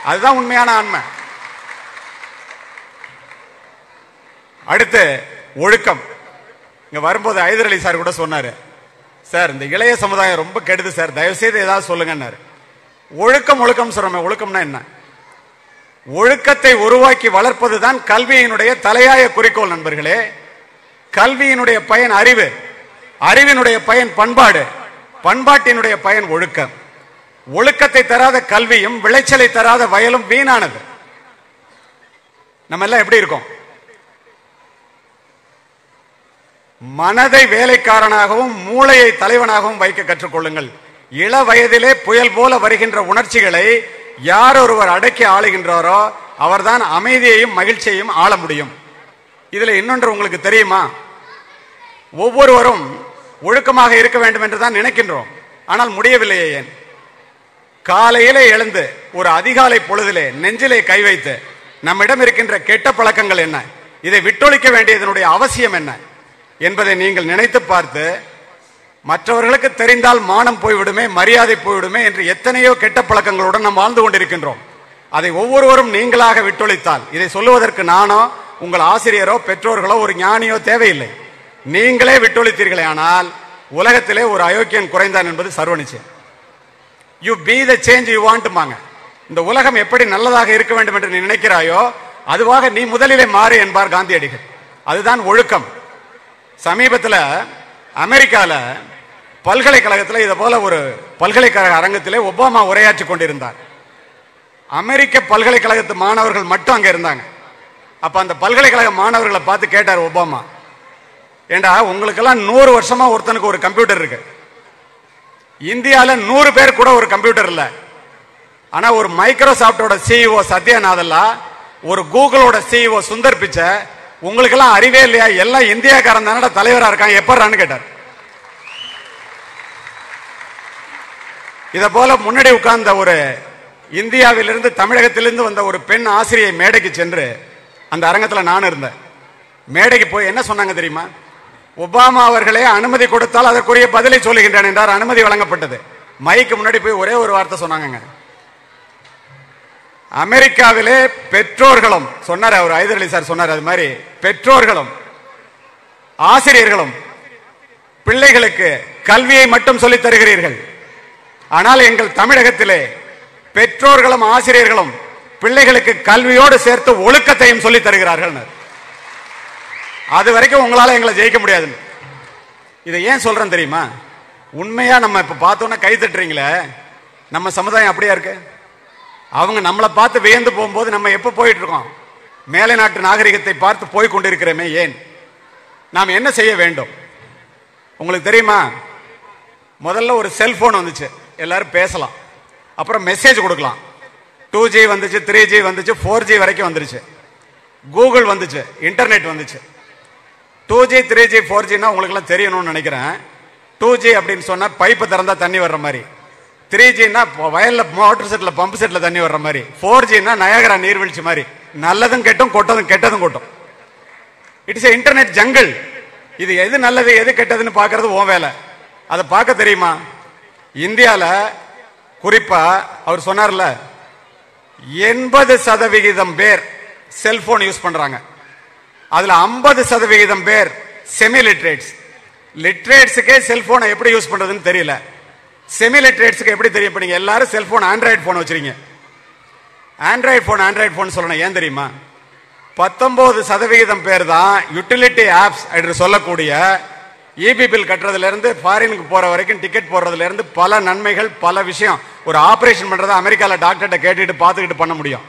அதுதான் உண்மையான ஆண்மை. அடுத்து ஒழுக்கம். இங்க வரும்போது ஐதர் அலி சார் கூட சொன்னாரு. சார் இந்த இளைய சமுதாயம் ரொம்ப கெடுது சார். தயவு செய்து ஏதாவது சொல்லுங்கன்னாரு. ஒழுக்கம் ஒழுக்கம் சொல்றோமே ஒழுக்கம்னா என்ன? ஒழுக்கத்தை உருவாக்கி வளர்ப்பதுதான் கல்வியினுடைய தலையாய குறிக்கோள் நண்பர்களே. கல்வியினுடைய பயன் அறிவு அறிவினுடைய பயன் பண்பாடு பண்பாட்டினுடைய பயன் ஒழுக்கம். ஒழுக்கத்தை தராத கல்வியும் விளைச்சலை தராத வயலும் வீணானது. நம்ம எல்லாம் எப்படி இருக்கோம்? மனதை வேலைக்காரனாகவும் மூளையை தலைவனாகவும் வைக்க கற்றுக்கொள்ளுங்கள். இள வயதிலே புயல் போல வருகின்ற உணர்ச்சிகளை யார் ஒருவர் அடக்கி ஆளுகின்றாரோ அவர்தான் அமைதியையும் மகிழ்ச்சியையும் ஆள முடியும். இதுல இன்னொன்று உங்களுக்கு தெரியுமா? ஒவ்வொருவரும் ஒழுக்கமாக இருக்க வேண்டும் என்று தான் நினைக்கின்றோம். ஆனால் முடியவில்லையே ஏன்? காலையிலே எழுந்து ஒரு அதிகாலை பொழுதிலே நெஞ்சிலே கை வைத்து நம்மிடம் இருக்கின்ற கெட்ட பழக்கங்கள் என்ன? இதை விட்டொழிக்க வேண்டியதனுடைய அவசியம் என்ன? என்பதை நீங்கள் நினைத்து பார்த்து மற்றவர்களுக்கு தெரிந்தால் மானம் போய்விடுமே மரியாதை போய்விடுமே என்று எத்தனையோ கெட்ட பழக்கங்களுடன் நாம் வாழ்ந்து கொண்டிருக்கின்றோம். அதை ஒவ்வொருவரும் நீங்களாக விட்டொழித்தால் இதை சொல்லுவதற்கு நானோ உங்கள் ஆசிரியரோ பெற்றோர்களோ ஒரு ஞானியோ தேவையில்லை. நீங்களே விட்டொழித்தீர்களே ஆனால் உலகத்திலே ஒரு அயோக்கியன் குறைந்தான் என்பது சர்வனிச்சயம் you be the change you வாண்ட்டுமாங்க இந்த உலகம் எப்படி நல்லதாக இருக்க வேண்டும் என்று நீ நினைக்கிறாயோ அதுவாக நீ முதலிலே மாறு என்பார் காந்தியடிகள். அதுதான் ஒழுக்கம். சமீபத்தில் அமெரிக்காவில் பல்கலைக்கழகத்தில் இதை போல ஒரு பல்கலைக்கழக அரங்கத்திலே ஒபாமா உரையாற்றி கொண்டிருந்தார். அமெரிக்க பல்கலைக்கழகத்து மாணவர்கள் மட்டும் அங்கே இருந்தாங்க. அப்போ அந்த பல்கலைக்கழக மாணவர்களை பார்த்து கேட்டார் ஒபாமா ஏண்டா உங்களுக்கெல்லாம் நூறு வருஷமா ஒருத்தனுக்கு ஒரு கம்ப்யூட்டர் இருக்கு. இந்தியாவில் நூறு பேர் கூட ஒரு கம்ப்யூட்டர் இல்லை. ஆனால் ஒரு மைக்ரோசாஃப்டோட சிஇஓ சத்யநாதல்லா ஒரு கூகுளோட சிஇஓ சுந்தர் பிச்சை உங்களுக்கெல்லாம் அறிவே இல்லையா? எல்லாம் இந்தியாக்காரன் தானடா தலைவராக இருக்கான். எப்பறான்னு கேட்டார். இதை போல முன்னாடி உட்கார்ந்த ஒரு இந்தியாவிலிருந்து தமிழகத்திலிருந்து வந்த ஒரு பெண் ஆசிரியை மேடைக்கு சென்று அந்த அரங்கத்தில் நான் இருந்தேன். மேடைக்கு போய் என்ன சொன்னாங்க தெரியுமா? ஒபாமா அவர்களே அனுமதி கொடுத்தால் அதற்குரிய பதிலை சொல்லுகின்றேன் என்றார். அனுமதி வழங்கப்பட்டது. மைக்கு முன்னாடி போய் ஒரே ஒரு வார்த்தை சொன்னாங்க அமெரிக்காவிலே பெற்றோர்களும் சொன்னார் அவர் ஐதர் அலி சார் சொன்னார் அது மாதிரி பெற்றோர்களும் ஆசிரியர்களும் பிள்ளைகளுக்கு கல்வியை மட்டும் சொல்லித் தருகிறீர்கள். ஆனால் எங்கள் தமிழகத்திலே பெற்றோர்களும் ஆசிரியர்களும் பிள்ளைகளுக்கு கல்வியோடு சேர்த்து ஒழுக்கத்தையும் சொல்லித் தருகிறார்கள். அது வரைக்கும் உங்களால எங்களை ஜெயிக்க முடியாதுன்னு இதை ஏன் சொல்றேன் தெரியுமா? உண்மையா நம்ம இப்ப பார்த்தோன்னா கை தட்டுறீங்களே? நம்ம சமுதாயம் அப்படியா இருக்கு? அவங்க நம்மளை பார்த்து வியந்து போகும்போது நம்ம எப்போ போயிட்டு இருக்கோம்? மேலை நாட்டு நாகரிகத்தை பார்த்து போய் கொண்டிருக்கிறோமே ஏன்? நாம் என்ன செய்ய வேண்டும்? உங்களுக்கு தெரியுமா? முதல்ல ஒரு செல்போன் வந்துச்சு. எல்லாரும் பேசலாம். அப்புறம் மெசேஜ் கொடுக்கலாம். டூ ஜி வந்துச்சு த்ரீ ஜி வந்துச்சு ஃபோர் ஜி வரைக்கும் வந்துருச்சு. கூகுள் வந்துச்சு இன்டர்நெட் வந்துச்சு. Two G three G four Jinnah உங்களுக்குலாம் தெரியணும்னு நினைக்கிறேன். டூ ஜி அப்படின்னு சொன்னால் பைப்பு திறந்தா தண்ணி வர்ற மாதிரி. த்ரீ ஜின்னா வயலில் மோட்டர் செட்டில் பம்ப் செட்டில் தண்ணி வர்ற மாதிரி. ஃபோர் ஜின்னா நயகரா நீர்வீழ்ச்சி மாதிரி. நல்லதும் கெட்டும் கொட்டதும் கெட்டதும் கொட்டும். இட்ஸ் ஏ இன்டர்நெட் ஜங்கிள் இது எது நல்லது எது கெட்டதுன்னு பார்க்கறது ஓ வேலை. அதை பார்க்க தெரியுமா? இந்தியாவில் குறிப்பாக அவர் சொன்னார்ல எண்பது சதவிகிதம் பேர் செல்போன் யூஸ் பண்ணுறாங்க அதில் ஐம்பது சதவிகிதம் பேர் செமி லிட்ரேட்ஸ் லிட்ரேட்ஸுக்கே செல்போனை எப்படி யூஸ் பண்ணுறதுன்னு தெரியல. செமி லிட்ரேட்ஸுக்கு எப்படி தெரியும்? இப்போ நீங்கள் எல்லாரும் செல்ஃபோன் ஆண்ட்ராய்டு ஃபோன் வச்சிருக்கீங்க. ஆண்ட்ராய்டு ஃபோன் ஆண்ட்ராய்டு ஃபோன் சொல்லணும். ஏன் தெரியுமா? பத்தொம்போது சதவிகிதம் பேர் தான் யூட்டிலிட்டி ஆப்ஸ் என்று சொல்லக்கூடிய இபி பில் கட்டுறதுலேருந்து ஃபாரினுக்கு போகிற வரைக்கும் டிக்கெட் போடுறதுலேருந்து பல நன்மைகள் பல விஷயம். ஒரு ஆப்ரேஷன் பண்றதை அமெரிக்காவில் டாக்டர்கிட்ட கேட்டுட்டு பார்த்துக்கிட்டு பண்ண முடியும்.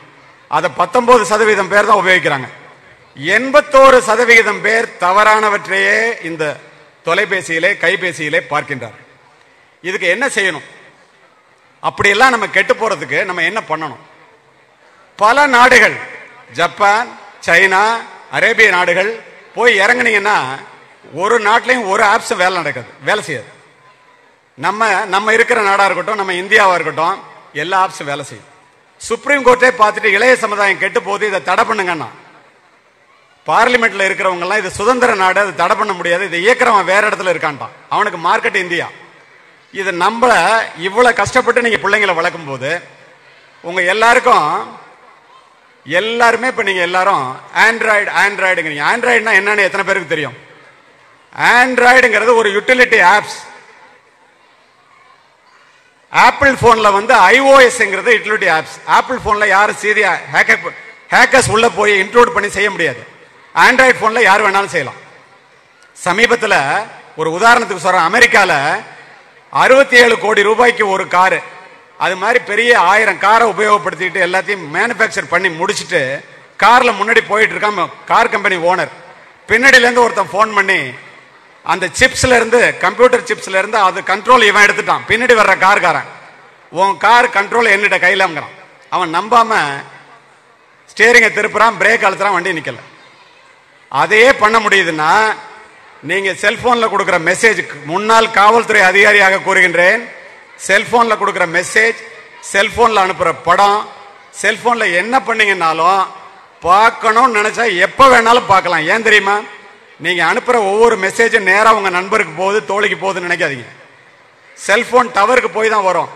அதை பத்தொம்போது சதவீதம் பேர் தான் உபயோகிக்கிறாங்க. எண்பத்தோரு சதவிகிதம் பேர் தவறானவற்றையே இந்த தொலைபேசியிலே கைபேசியிலே பார்க்கின்றார்கள். இதுக்கு என்ன செய்யணும்? அப்படியெல்லாம் நம்ம கெட்டு போறதுக்கு நம்ம என்ன பண்ணணும்? பல நாடுகள் ஜப்பான் சைனா அரேபிய நாடுகள் போய் இறங்குனீங்கன்னா ஒரு நாட்டிலையும் ஒரு ஆப்ஸும் வேலை நடக்காது வேலை செய்யாது. நம்ம நம்ம இருக்கிற நாடா இருக்கட்டும் நம்ம இந்தியாவா இருக்கட்டும் எல்லா ஆப்ஸும் வேலை செய்யும். சுப்ரீம் கோர்ட்டே பார்த்துட்டு இளைய சமுதாயம் கெட்டு போது இதை தடை பண்ணுங்கன்னா. பார்லிமெண்ட்ல இருக்கிறவங்க எல்லாம் இது சுதந்திர நாடு அதை தடை பண்ண முடியாது இதை இயக்கிறவன் வேற இடத்துல இருக்கான்ட்டான். அவனுக்கு மார்க்கெட் இந்தியா. இது நம்ம இவ்வளவு கஷ்டப்பட்டு நீங்க பிள்ளைங்களை வளர்க்கும் போது உங்க எல்லாருக்கும் எல்லாருமே இப்ப நீங்க எல்லாரும் ஆண்ட்ராய்டு ஆண்ட்ராய்டுங்கிறீங்க ஆண்ட்ராய்டுனா என்னன்னு எத்தனை பேருக்கு தெரியும்? ஆண்ட்ராய்டுங்கிறது ஒரு யூட்டிலிட்டி ஆப்ஸ் ஆப்பிள் போன்ல வந்து ஐஓஎஸ்ங்கிறது யூட்டிலிட்டி ஆப்ஸ் ஆப்பிள் போன்ல யாரும் சீரியா ஹேக்கர் ஹேக்கர்ஸ் உள்ள போய் இன்க்ளூட் பண்ணி செய்ய முடியாது. ஆண்ட்ராய்டு போன்ல யார் வேணாலும் செய்யலாம். சமீபத்தில் ஒரு உதாரணத்துக்கு சொல்றேன். அமெரிக்காவில் அறுபத்தி ஏழு கோடி ரூபாய்க்கு ஒரு காரு. அது மாதிரி பெரிய ஆயிரம் காரை உபயோகப்படுத்திட்டு எல்லாத்தையும் மேனுஃபேக்சர் பண்ணி முடிச்சுட்டு காரில் முன்னாடி போயிட்டு இருக்காம கார் கம்பெனி ஓனர் பின்னாடியிலேருந்து ஒருத்தன் ஃபோன் பண்ணி அந்த சிப்ஸ்ல இருந்து கம்ப்யூட்டர் சிப்ஸ்ல இருந்து அது கண்ட்ரோல் இவன் எடுத்துட்டான். பின்னாடி வர்ற கார்காரன். உன் கார் கண்ட்ரோல் என்னிட்ட கையிலங்கிறான். அவன் நம்பாம ஸ்டேரிங்கை திருப்புறான் பிரேக் அழுத்துறான் வண்டி நிற்கல அதையே பண்ண முடியுதுன்னா நீங்க செல்போன்ல கொடுக்கிற மெசேஜ் முன்னாள் காவல்துறை அதிகாரியாக கூறுகின்றேன். செல்போன்ல கொடுக்கிற மெசேஜ் செல்போன்ல அனுப்புற படம் செல்போன்ல என்ன பண்ணீங்கன்னாலும் பார்க்கணும்னு நினைச்சா எப்ப வேணாலும் பார்க்கலாம். ஏன் தெரியுமா? நீங்க அனுப்புற ஒவ்வொரு மெசேஜும் நேராக உங்க நண்பருக்கு போகுது தோழிக்கு போகுதுன்னு நினைக்காதீங்க. செல்போன் டவருக்கு போய் தான் வரும்.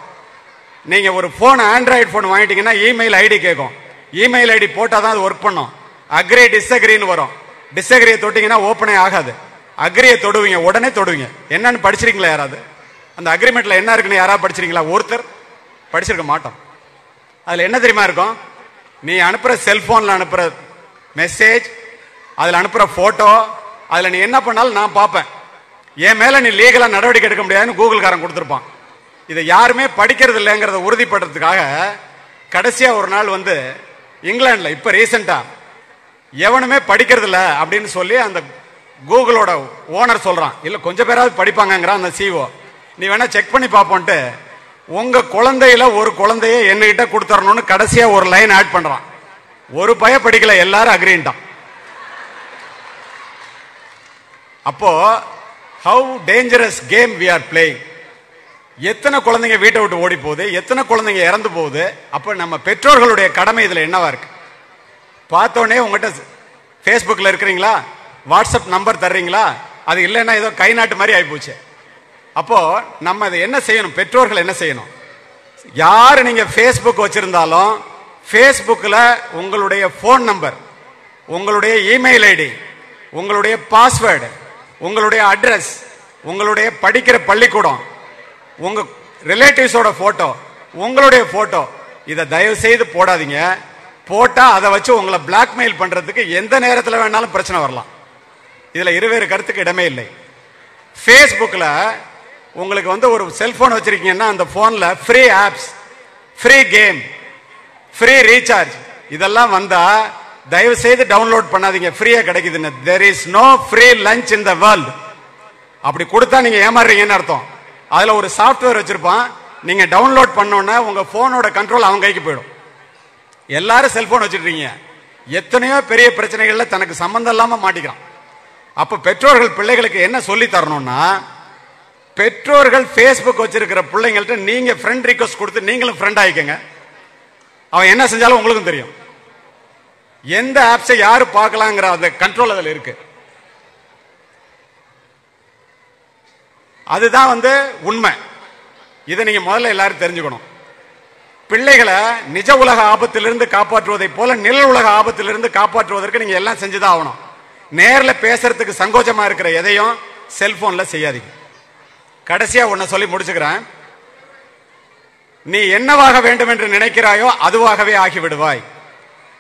நீங்க ஒரு போன் ஆண்ட்ராய்டு போன் வாங்கிட்டீங்கன்னா இமெயில் ஐடி கேட்கும். இமெயில் ஐடி போட்டால் தான் அது ஒர்க் பண்ணும். அக்ரி டிஸ்அக்ரின்னு வரும். டிஸ்அக்ரியை தொட்டிங்கன்னா ஓப்பனே ஆகாது. அக்ரியை தொடுவீங்க உடனே தொடுவீங்க. என்னன்னு படிச்சிருக்கீங்களா யாராவது? அந்த அக்ரிமெண்ட்ல என்ன இருக்குன்னு யாராவது படிச்சிருக்கீங்களா? ஒருத்தர் படிச்சிருக்க மாட்டோம். அதுல என்ன தெரியுமா இருக்கும்? நீ அனுப்புற செல்போன்ல அனுப்புற மெசேஜ் அதுல அனுப்புற போட்டோ அதுல நீ என்ன பண்ணாலும் நான் பார்ப்பேன். என் மேல நீ லீகலா நடவடிக்கை எடுக்க முடியாதுன்னு கூகுள்காரன் கொடுத்துருப்பான். இதை யாருமே படிக்கிறது இல்லைங்கிறத உறுதிப்படுறதுக்காக கடைசியா ஒரு நாள் வந்து இங்கிலாந்துல இப்ப ரீசெண்டா எவனுமே படிக்கிறது இல்லை அப்படின்னு சொல்லி அந்த கூகுளோட ஓனர் சொல்கிறான் இல்லை கொஞ்சம் பேராவது படிப்பாங்கங்கிறான் அந்த சிஓ நீ வேணால் செக் பண்ணி பார்ப்போன்ட்டு உங்கள் குழந்தையில ஒரு குழந்தைய என்கிட்ட கொடுத்துறணும்னு கடைசியாக ஒரு லைன் ஆட் பண்ணுறான் ஒரு பய படிக்கல எல்லாரும் அக்ரின்ட்டான் அப்போ how dangerous game we are playing எத்தனை குழந்தைங்க வீட்டை விட்டு ஓடி போகுது எத்தனை குழந்தைங்க இறந்து போகுது அப்போ நம்ம பெற்றோர்களுடைய கடமை இதில் என்னவா இருக்கு? பார்த்தோன்னே உங்கள்கிட்ட ஃபேஸ்புக்கில் இருக்கிறீங்களா? வாட்ஸ்அப் நம்பர் தர்றீங்களா? அது இல்லைன்னா ஏதோ கை நாட்டு மாதிரி ஆகிப்போச்சு அப்போ நம்ம அதை என்ன செய்யணும்? பெற்றோர்கள் என்ன செய்யணும்? யார் நீங்க ஃபேஸ்புக் வச்சிருந்தாலும் ஃபேஸ்புக்கில் உங்களுடைய ஃபோன் நம்பர் உங்களுடைய இமெயில் ஐடி உங்களுடைய பாஸ்வேர்டு உங்களுடைய அட்ரஸ் உங்களுடைய படிக்கிற பள்ளிக்கூடம் உங்க ரிலேட்டிவ்ஸோட போட்டோ உங்களுடைய போட்டோ இதை தயவு செய்து போடாதீங்க. போட்டால் அதை வச்சு உங்களை பிளாக்மெயில் பண்ணுறதுக்கு எந்த நேரத்தில் வேணாலும் பிரச்சனை வரலாம். இதுல இருவேறு கருத்துக்கு இடமே இல்லை. ஃபேஸ்புக்கில் உங்களுக்கு வந்து ஒரு செல்போன் வச்சிருக்கீங்கன்னா அந்த போன்ல free apps free game free recharge இதெல்லாம் வந்தா தயவு செய்து டவுன்லோட் பண்ணாதீங்க ஃப்ரீயா கிடைக்குதுன்னு. There is no free lunch in the world அப்படி கொடுத்தா நீங்க ஏமாறுறீங்கன்னு அர்த்தம். அதுல ஒரு சாஃப்ட்வேர் வச்சிருப்பான். நீங்க டவுன்லோட் பண்ணோன்னே உங்க போனோட கண்ட்ரோல் அவன் கைக்கு போயிடும். எல்லாரும் செல்போன் வச்சிருக்கீங்க. எத்தனையோ பெரிய பிரச்சனைகள்ல தனக்கு சம்மந்தம் இல்லாம மாட்டிக்கிறான். அப்ப பெற்றோர்கள் பிள்ளைகளுக்கு என்ன சொல்லி தரணும்னா பெற்றோர்கள் ஃபேஸ்புக் வச்சிருக்கிற பிள்ளைங்கள்ட்ட நீங்க ஃப்ரெண்ட் ரிக்வஸ்ட் கொடுத்து நீங்களும் ஃப்ரெண்ட் ஆயிக்கங்க. அவன் என்ன செஞ்சாலும் உங்களுக்கும் தெரியும். எந்த ஆப்ஸை யாரு பார்க்கலாங்கிற அந்த கண்ட்ரோல் அதில் இருக்கு. அதுதான் வந்து உண்மை. இதை நீங்க முதல்ல எல்லாரும் தெரிஞ்சுக்கணும். பிள்ளைகளை நிஜ உலக ஆபத்திலிருந்து காப்பாற்றுவதை போல நிழல் உலக ஆபத்திலிருந்து காப்பாற்றுவதற்கு நீங்க எல்லாம் செஞ்சுதான் ஆகணும். நேர்ல பேசுறதுக்கு சங்கோச்சமா இருக்கிற எதையும் செல்போன்ல செய்யாதீங்க. கடைசியா உன்னை சொல்லி முடிச்சுக்கிறேன். நீ என்னவாக வேண்டும் என்று நினைக்கிறாயோ அதுவாகவே ஆகிவிடுவாய்.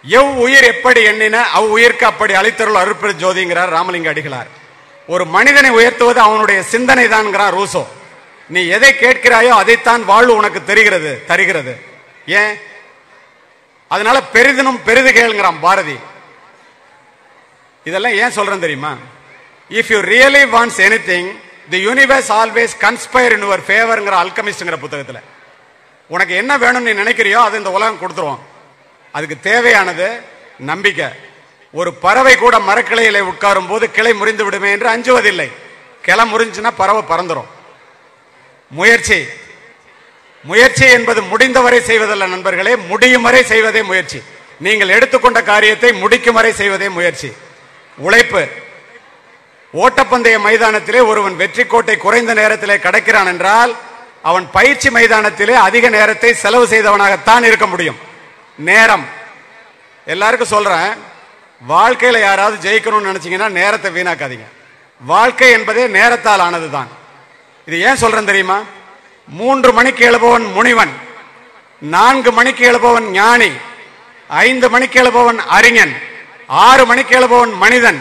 எவ் உயிர் எப்படி எண்ணின அவ் உயிர்க்கு அப்படி அளித்தருள் அருட்பெரு ஜோதிங்கிறார் ராமலிங்க அடிகளார். ஒரு மனிதனை உயர்த்துவது அவனுடைய சிந்தனை தான்ங்கிறான் ரூசோ. நீ எதை கேட்கிறாயோ அதைத்தான் வாழ்வு உனக்கு தெரிகிறது தருகிறது. ஏன்? அதனால பெரிதினும் பெரிது கேளுங்கிறான் பாரதி. இதெல்லாம் ஏன் சொல்றேன் தெரியுமா? If you really wants anything the universe always conspire in your ஃபேவர்ங்கிற அல்கமிஸ்ட்ங்கிற புத்தகத்தில். உனக்கு என்ன வேணும்னு நீ நினைக்கிறியோ அதை இந்த உலகம் கொடுத்துருவோம் அதுக்கு தேவையானது நம்பிக்கை. ஒரு பறவை கூட மரக்கிளையில உட்காரும் போது கிளை முறிந்து விடுமே என்று அஞ்சுவதில்லை. கிளை முறிஞ்சுன்னா பறவை பறந்துடும் முயற்சி. முயற்சி என்பது முடிந்தவரை செய்வதல்ல நண்பர்களே முடியும் வரை செய்வதே முயற்சி. நீங்கள் எடுத்துக்கொண்ட காரியத்தை முடிக்கும் வரை செய்வதே முயற்சி. உழைப்பு. ஓட்டப்பந்தய மைதானத்திலே ஒருவன் வெற்றி கோட்டை குறைந்த நேரத்திலே கடக்கிறான் என்றால் அவன் பயிற்சி மைதானத்திலே அதிக நேரத்தை செலவு செய்தவனாகத்தான் இருக்க முடியும். நேரம். எல்லாருக்கும் சொல்றேன் வாழ்க்கையில யாராவது ஜெயிக்கணும்னு நினைச்சீங்கன்னா நேரத்தை வீணாக்காதீங்க. வாழ்க்கை என்பதே நேரத்தால் ஆனதுதான். இது ஏன் சொல்றேன் தெரியுமா? மூன்று மணிக்கு எழுபவன் முனிவன் நான்கு மணிக்கு எழுபவன் ஞானி ஐந்து மணிக்கு எழுபவன் அறிஞன் ஆறு மணிக்கு எழுபவன் மனிதன்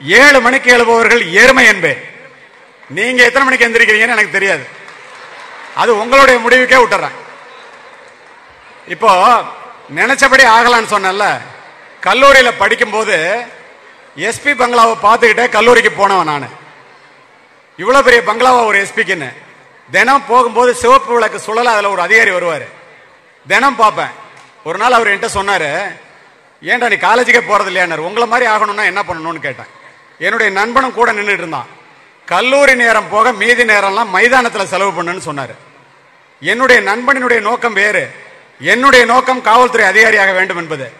ஏழு மணிக்கு எழுபவர்கள் எருமை என்பேன் நீங்க எத்தனை மணிக்கு எந்திரிக்கிறீங்கன்னு எனக்கு தெரியாது. அது உங்களுடைய முடிவுக்கே விட்டுறேன். இப்போ நினைச்சபடி ஆகலான்னு சொன்னேன்ல கல்லூரியில் படிக்கும்போது எஸ்பி பங்களாவை பார்த்துக்கிட்டே கல்லூரிக்கு போனவன் நான். இவ்வளோ பெரிய பங்களாவா ஒரு எஸ்பிக்குன்னு தினம் போகும்போது சிவப்பு விளக்கு சுழல அதில் ஒரு அதிகாரி வருவார். தினம் பார்ப்பேன். ஒரு நாள் அவர் என்கிட்ட சொன்னார் ஏன்டா நீ காலேஜுக்கே போறது இல்லையானார் உங்களை மாதிரி ஆகணும்னா என்ன பண்ணணும்னு கேட்டேன். என்னுடைய நண்பனும் கூட நின்றுட்டு இருந்தான். கல்லூரி நேரம் போக மீதி நேரம்லாம் மைதானத்தில் செலவு பண்ணுன்னு சொன்னார். என்னுடைய நண்பனினுடைய நோக்கம் வேறு. என்னுடைய நோக்கம் காவல்துறை அதிகாரியாக வேண்டும் என்பது.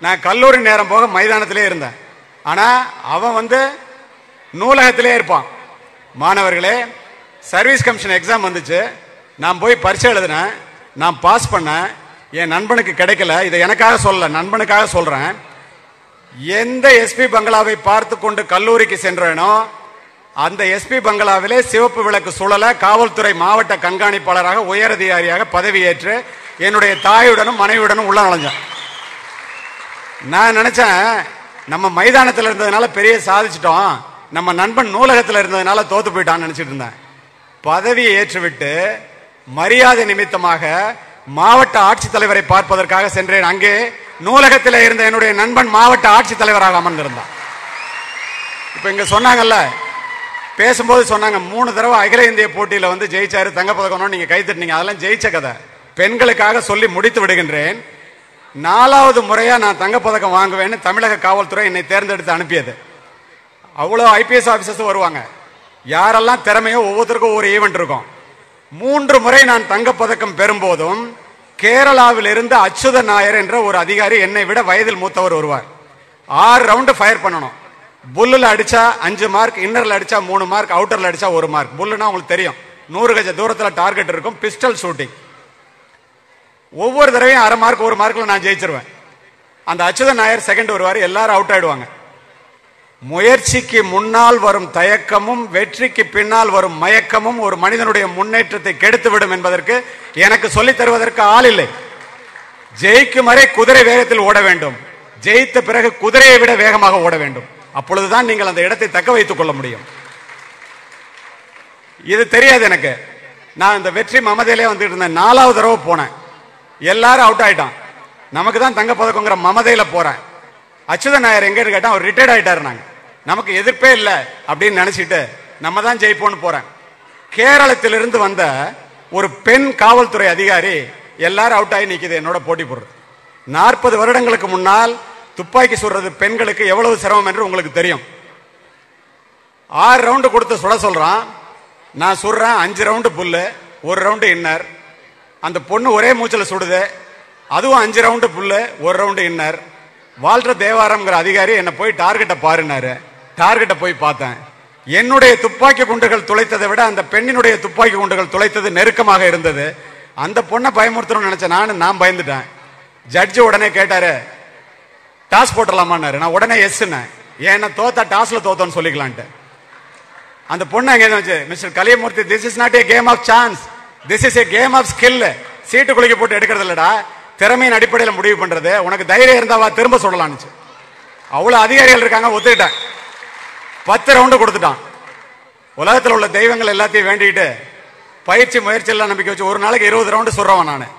நான் கல்லூரி நேரம் போக மைதானத்திலே இருந்தேன். ஆனால் அவன் வந்து நூலகத்திலே இருப்பான். மாணவர்களே சர்வீஸ் கமிஷன் எக்ஸாம் வந்துச்சு. நான் போய் பரீட்சை எழுதினேன். நான் பாஸ் பண்ணேன். என் நண்பனுக்கு கிடைக்கல. இதை எனக்காக சொல்லல. நண்பனுக்காக சொல்றேன். எந்த எஸ்பி பங்களாவை பார்த்து கொண்டு கல்லூரிக்கு சென்றேனோ அந்த எஸ்பி பங்களாவிலே சிவப்பு விளக்கு சுழல காவல்துறை மாவட்ட கண்காணிப்பாளராக உயரதிகாரியாக பதவியேற்று என்னுடைய தாயுடனும் மனைவியுடனும் உள்ள நுழைஞ்சேன். நான் நினைச்சேன் நம்ம மைதானத்தில் இருந்ததுனால பெரிய சாதிச்சிட்டோம். நம்ம நண்பன் நூலகத்தில் இருந்ததுனால தோத்து போயிட்டான்னு நினைச்சிட்டு இருந்தேன். பதவியை ஏற்றுவிட்டு மரியாதை நிமித்தமாக மாவட்ட ஆட்சித்தலைவரை பார்ப்பதற்காக சென்றேன். அங்கே நூலகத்தில் இருந்த என்னுடைய நண்பன் மாவட்ட ஆட்சித்தலைவராக அமர்ந்திருந்தான். இப்போ இங்கே சொன்னாங்கல்ல பேசும்போது சொன்னாங்க மூணு தடவை அகில இந்திய போட்டியில் வந்து ஜெயிச்சாரு தங்கப்பதக்கணும்னு நீங்கள் கை அதெல்லாம் ஜெயிச்ச கதை. பெண்களுக்காக சொல்லி முடித்து விடுகின்றேன். நாலாவது முறையாக நான் தங்கப்பதக்கம் வாங்குவேன்னு தமிழக காவல்துறை என்னை தேர்ந்தெடுத்து அனுப்பியது. அவ்வளோ ஐபிஎஸ் ஆஃபீஸர்ஸும் வருவாங்க. யாரெல்லாம் திறமையோ ஒவ்வொருத்தருக்கும் ஒவ்வொரு ஈவெண்ட் இருக்கும். மூன்று முறை நான் தங்கப்பதக்கம் பெறும்போதும் கேரளாவில் இருந்து அச்சுத நாயர் என்ற ஒரு அதிகாரி என்னை விட வயதில் மூத்தவர் வருவார் ஆறு ரவுண்டு ஃபயர் பண்ணணும். புல்லில் அடிச்சா அஞ்சு மார்க் இன்னரில் அடிச்சா மூணு மார்க் அவுட்டரில் அடிச்சா ஒரு மார்க் புல்லுனா உங்களுக்கு தெரியும். நூறு கஜ தூரத்தில் டார்கெட் இருக்கும் பிஸ்டல் ஷூட்டிங் ஒவ்வொரு தடவையும் அரை மார்க் ஒரு மார்க்கில் நான் ஜெயிச்சிருவேன். அந்த அச்சுதன் நாயர் செகண்ட் வருவார் எல்லாரும் அவுட் ஆயிடுவாங்க. முயற்சிக்கு முன்னால் வரும் தயக்கமும் வெற்றிக்கு பின்னால் வரும் மயக்கமும் ஒரு மனிதனுடைய முன்னேற்றத்தை கெடுத்துவிடும் என்பதற்கு எனக்கு சொல்லித் தருவதற்கு ஆள் இல்லை. ஜெயிக்கும் வரை குதிரை வேகத்தில் ஓட வேண்டும். ஜெயித்த பிறகு குதிரையை விட வேகமாக ஓட வேண்டும். அப்பொழுதுதான் நீங்கள் அந்த இடத்தை தக்க வைத்துக் கொள்ள முடியும். இது தெரியாது எனக்கு. நான் இந்த வெற்றி மமதையிலே வந்துட்டு இருந்தேன். நாலாவது தடவை போனேன். எல்லாரும் அவுட் ஆயிட்டான். நமக்கு தான் தங்க பதக்கங்கிற மமதையில போறேன். அச்சுதன் நாயர் எங்க கேட்டா அவர் ரிட்டையர்ட் ஆயிட்டாரு நாங்க. நமக்கு எதிர்ப்பே இல்லை அப்படின்னு நினைச்சிட்டு நம்ம தான் ஜெயிப்போம்னு போறேன். கேரளத்திலிருந்து வந்த ஒரு பெண் காவல்துறை அதிகாரி எல்லாரும் அவுட் ஆகி நிக்குது என்னோட போட்டி போடுறது. நாற்பது வருடங்களுக்கு முன்னால் துப்பாக்கி சுடுறது பெண்களுக்கு எவ்வளவு சிரமம் என்று உங்களுக்கு தெரியும். ஆறு ரவுண்டு கொடுத்து சுட சொல்றான். நான் சுடுறேன் அஞ்சு ரவுண்டு புல்லு ஒரு ரவுண்டு இன்னர் அந்த பொண்ணு ஒரே மூச்சில் சுடுது அதுவும் அஞ்சு ரவுண்டு புல்லு ஒரு ரவுண்டு இன்னர் வாழ்ற தேவாரம்ங்கிற அதிகாரி என்னை போய் டார்கெட்டை பாருனாரு டார்கெட்டை போய் பார்த்தேன். என்னுடைய துப்பாக்கி குண்டுகள் துளைத்ததை விட அந்த பெண்ணினுடைய துப்பாக்கி குண்டுகள் துளைத்தது நெருக்கமாக இருந்தது. அந்த பொண்ணை பயமுறுத்தணும்னு நினைச்சேன் நானும் நான் பயந்துட்டேன். ஜட்ஜு உடனே கேட்டாரு டாஸ் போட்டலாமான்னாரு நான் உடனே எஸ்ன்னேன் ஏன்னா தோத்தா டாஸ்ல தோத்தோன்னு சொல்லிக்கலான்ட்டு. அந்த பொண்ணு அங்கே வச்சு mister Kaliyamoorthy this is not a game of chance this is a game of skill சீட்டு குளிக்க போட்டு எடுக்கிறது இல்லடா திறமையின் அடிப்படையில் முடிவு பண்றது. உனக்கு தைரியம் இருந்தாவா திரும்ப சொல்லலாம்னு அவ்வளவு அதிகாரிகள் இருக்காங்க ஒத்துக்கிட்டாங்க. பத்து ரவுண்டு கொடுத்துட்டான். உலகத்தில் உள்ள தெய்வங்கள் எல்லாத்தையும் வேண்டிட்டு பயிற்சி முயற்சி எல்லாம் நம்பிக்கை வச்சு ஒரு நாளைக்கு இருபது ரவுண்டு சொல்றவன் நான்.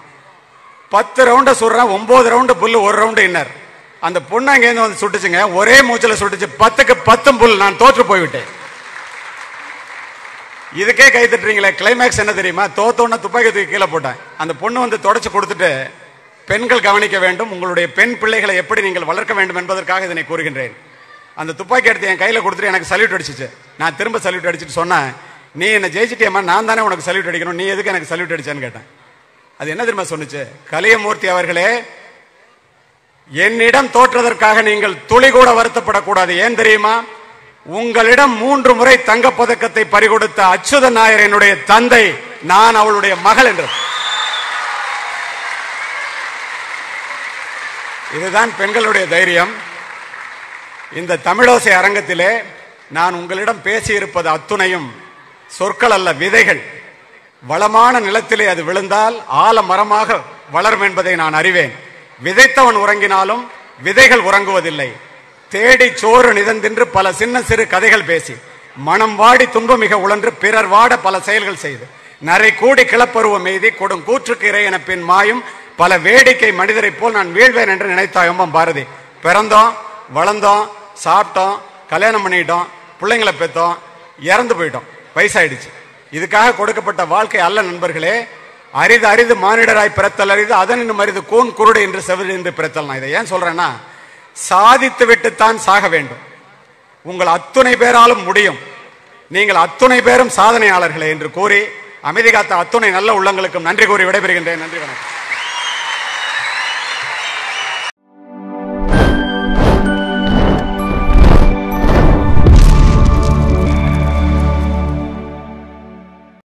பத்து ரவுண்டை சுடுறேன் ஒன்பது ரவுண்டு புல்லு ஒரு ரவுண்டு இன்னர் அந்த பொண்ணு அங்கேருந்து வந்து சுட்டுச்சுங்க ஒரே மூச்சில் சுட்டுச்சு பத்துக்கு பத்தும் புல் நான் தோற்று போய்விட்டேன். இதுக்கே கை தட்டுறீங்களே கிளைமேக்ஸ் என்ன தெரியுமா? தோத்தோன்னு துப்பாக்கி தூக்கி கீழே போட்டேன். அந்த பொண்ணு வந்து தொடச்சு கொடுத்துட்டு பெண்கள் கவனிக்க வேண்டும். உங்களுடைய பெண் பிள்ளைகளை எப்படி நீங்கள் வளர்க்க வேண்டும் என்பதற்காக இதனை கூறுகின்றேன். அந்த துப்பாக்கி எடுத்து என் கையில் கொடுத்துட்டு எனக்கு சல்யூட் அடிச்சிச்சு. நான் திரும்ப சல்யூட் அடிச்சுட்டு சொன்னேன் நீ என்ன ஜெயிச்சிட்டியம்மா நான் தானே உனக்கு சல்யூட் அடிக்கணும். நீ எதுக்கு எனக்கு சல்யூட் அடிச்சேன்னு கேட்டேன். அது என்ன தெரியுமா சொன்னுச்சு? கலியமூர்த்தி அவர்களே என்னிடம் தோற்றதற்காக நீங்கள் துளி கூட வருத்தப்படக்கூடாது. ஏன் தெரியுமா? உங்களிடம் மூன்று முறை தங்கப் பதக்கத்தை பறிகொடுத்த அச்சுத நாயர் என்னுடைய தந்தை நான் அவளுடைய மகள் என்று இதுதான் பெண்களுடைய தைரியம். இந்த தமிழோசை அரங்கத்திலே நான் உங்களிடம் பேசியிருப்பது அத்துணையும் சொற்கள் அல்ல விதைகள். வளமான நிலத்திலே அது விழுந்தால் ஆல மரமாக வளரும் என்பதை நான் அறிவேன். விதைத்தவன் உறங்கினாலும் விதைகள் உறங்குவதில்லை. தேடி சோறு நிதந்தின்று பல சின்ன சிறு கதைகள் பேசி மனம் வாடி துன்பம் மிக உழன்று பிறர் வாட பல செயல்கள் செய்து நரை கூடி கிளப்பருவம் எய்தி கொடும் கூற்றுக்கு இறை என பின் மாயும் பல வேடிக்கை மனிதரைப் போல் நான் வீழ்வேன் என்று நினைத்தாயம்பம் பாரதி. பிறந்தோம் வளர்ந்தோம் சாப்பிட்டோம் கல்யாணம் பண்ணிட்டோம் பிள்ளைங்களை பெற்றோம் இறந்து போயிட்டோம். வயசாயிடுச்சு. இதுக்காக கொடுக்கப்பட்ட வாழ்க்கை அல்ல நண்பர்களே. அரிது அரிது மானிடராய் பிறத்தல் அரிது அதனினும் அரிது கூன் குருடு என்று செவிடு என்று பிறத்தல். நான் இதை ஏன் சொல்றேன்னா சாதித்து விட்டுத்தான் சாக வேண்டும். உங்கள் அத்துணை பேராலும் முடியும். நீங்கள் அத்துணை பேரும் சாதனையாளர்களே என்று கூறி அமைதி காத்த அத்துணை நல்ல உள்ளங்களுக்கும் நன்றி கூறி விடைபெறுகின்றேன். நன்றி வணக்கம்.